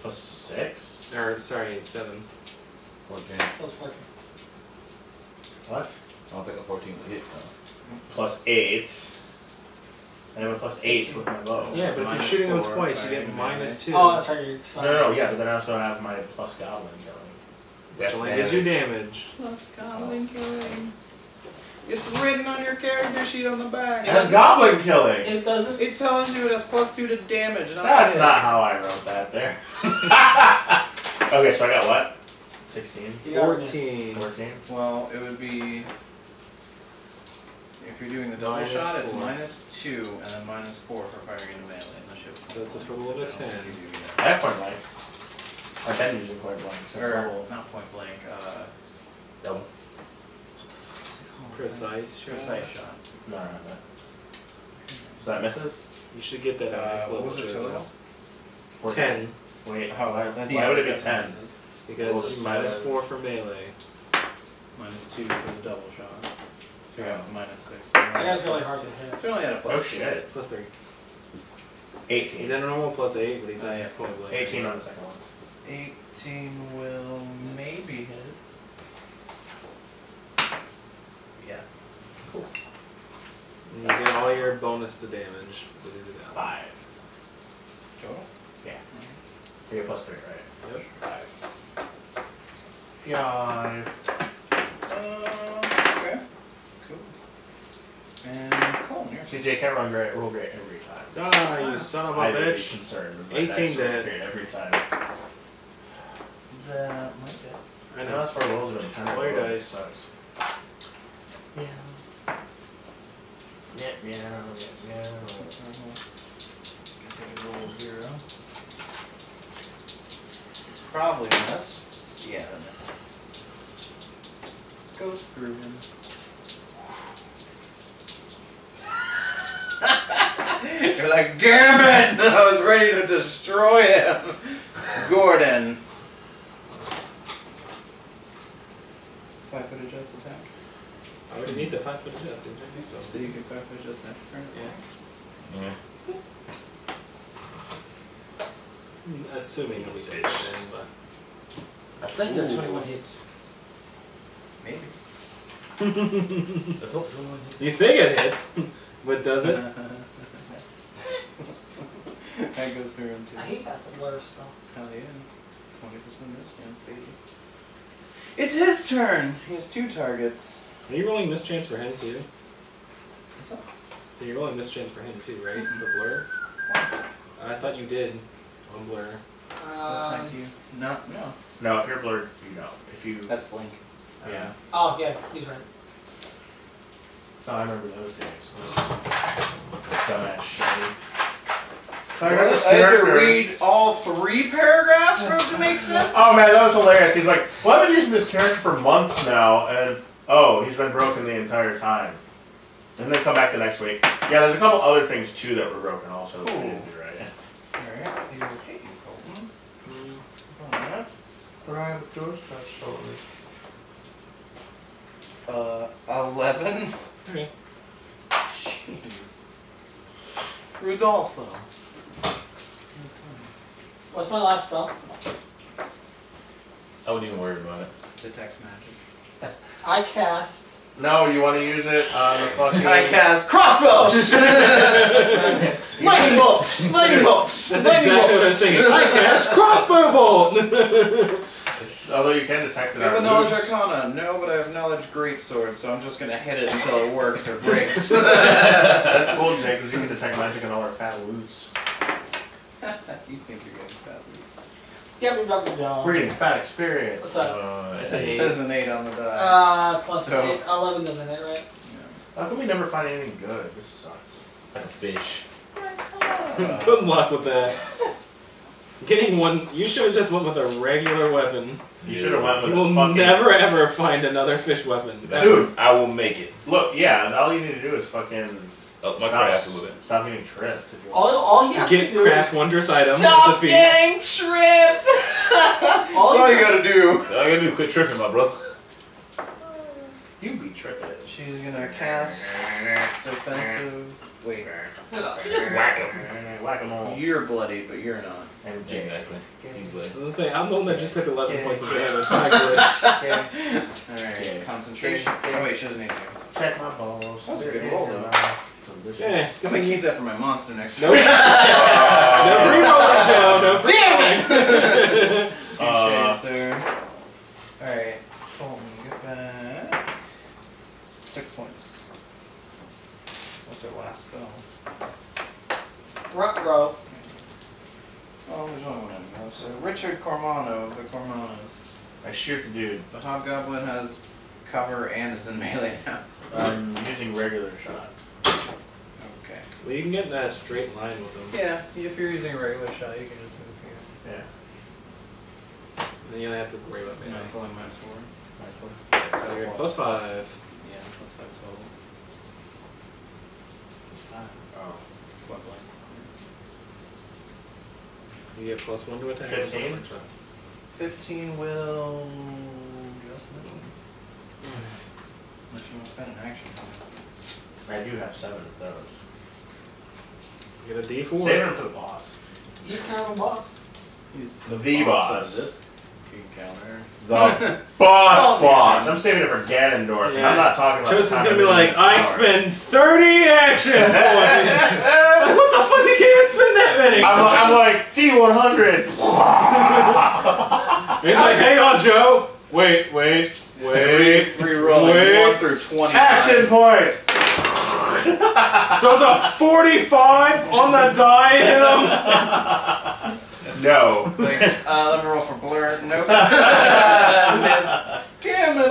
Plus six? Or, sorry, seven. 14. So it's working. What? I don't think a 14 will hit. No. Plus eight. I have a plus eight with my bow. Yeah, but if you're Minus shooting them twice, you get minus two. Oh, that's right. You're No, no, no, yeah, but then I also have my plus goblin killing. That's Which only gives you damage. Plus goblin killing. It's written on your character sheet on the back. It has goblin killing! It doesn't. It tells you it has plus two to damage. Not That's hit. not how I wrote that there. okay, so I got what? 16? You got miss. 14. 14? Well, it would be. If you're doing the double Minus shot, it's four. minus two and then minus four for firing into melee. Unless you have So that's a total of a 10. I have point blank. I've been using point blank since Or, level. not point blank, uh. Double. What's it called? Precise shot. Precise shot. No, no, no. So that misses? You should get that on Uh, next what level. was it shows total? up. 14. Ten. Wait, Oh, why, that- why would it be 10? differences. Because you minus seven. four for melee. Minus two for the double shot. So you got minus six. That guy's really hard to hit. So we only had a plus Oh two. shit. Plus three. 18. He's at a normal plus eight, but he's oh, at yeah. point blank. 18 on the second one. 18 will maybe hit. Yeah. And you get all your bonus to damage with his down. Five. Total? Mm-hmm. You get plus three, right? Yep. Five. Five. Uh, okay. Cool. And Colin, you're CJ can't run great, roll great every time. Ah, you son of a I'd be bitch. concerned with 18 dice dead. great every time. That might hit. I I know know. that's why rolls are in ten. Roll your dice. sucks. Yeah. Yeah, yeah, yeah, yeah. Roll zero. Probably miss. Yeah, that misses. Goes through him. You're like, damn it! I was ready to destroy him! Gordon. Five foot adjust attack. I already need the five foot adjust, didn't I? So. So you can five foot adjust next turn? Yeah. Yeah. Mm, Assuming it'll be Fish. but. I think that's that's 21 hits. Maybe. Let's hope 21. You think it hits, but does it? that goes through him too. I hate that the blur spell. Hell yeah. Twenty percent mischance, baby. It's his turn. He has two targets. Are you rolling mischance for him too? What's up? So you're rolling mischance for him too, right? The blur? I thought you did on blur. Um, Thank you. No, no. No, if you're blurred, you know. If you, That's blink. Yeah. oh yeah, he's right. So I remember those days. Dumbass shitty. So I I got this had to character- read all three paragraphs for it to make sense. Oh man, that was hilarious. He's like, well, I've been using this character for months now, and oh, he's been broken the entire time. And then come back the next week. Yeah, there's a couple other things too that were broken also that we didn't do right. Alright, you okay, Colton. Alright. Brian, those stories. Uh, eleven. Three. Jeez. Rudolfo. What's my last spell? I wouldn't even worry about it. Detect magic. I cast. No, you want to use it on the fucking. I cast crossbows. Lightning bolts. Lightning bolts. That's Lightning exactly what I was bolts. thinking. I cast crossbow bolt! Although you can detect it I have a knowledge moves. arcana. No, but I have knowledge greatsword, so I'm just gonna hit it until it works or breaks. That's cool, Jake, because you can detect magic on all our fat loots. you think you're getting fat boots. Yeah, we got the We're getting fat experience. What's that? Uh, It's an eight. There's an eight on the die. Uh, plus So- eight, 11 doesn't it, right? How come we never find anything good? This sucks. like a fish. Good luck with that. Getting one, you should have just went with a regular weapon. You should have went with You will fucking. never ever find another fish weapon. Dude. I will make it. Look, yeah, all you need to do is fucking. Up my stop, craft a little bit. stop getting tripped. If you All, want. all he has Get to do craft is. wondrous item. Stop It's a feat. getting tripped! That's All all you you gotta do. All I gotta do is quit tripping, my brother. You be tripping. She's gonna cast defensive. Wait, Just whack him. Whack him all. you're bloody, but you're not. And Jake. Exactly. Yeah. I was say, I'm the one that just took 11 Yeah. points of damage. Not good. Alright, Yeah. concentration. Oh wait, she doesn't need to. Check my balls. That was a good roll, though. Delicious. Yeah. I'm gonna keep that for my monster next Nope. no free rolling, Joe. No free Damn rolling. Uh, Chaser. Alright, Colton, get back. Six points. What's her last spell? Front row. Oh, there's only one in. So Richard Cormano of the Cormanos. I shoot the dude. The Hobgoblin has cover and is in melee now. I'm using regular shot. Okay. Well, you can get in that straight line with him. Yeah, if you're using a regular shot, you can just move here. Yeah. Then you only have to worry about Yeah, melee. it's only minus four. So you're plus five. Yeah, plus five total. It's fine. Oh. What blank? You get plus one to attack. 15? 15 will just miss him. Unless you want to spend an action. I do have seven of those. You get a D4. Save them for the boss. He's kind of a boss. He's The boss. of this encounter. The oh. boss Oh, boss. I'm saving it for Ganondorf. and Yeah. I'm not talking about Cho's is gonna be like, I power." spend 30 action points. like, what the fuck? You can't spend that many. I'm, like- I'm like D100. He's like, hang on, uh, Joe. Wait, wait, wait. Rerolling Wait. 1 through 20. Action point. Does a 45 on the die hit him? No. Like, uh, let me roll for blur. Nope. Miss. Damn it.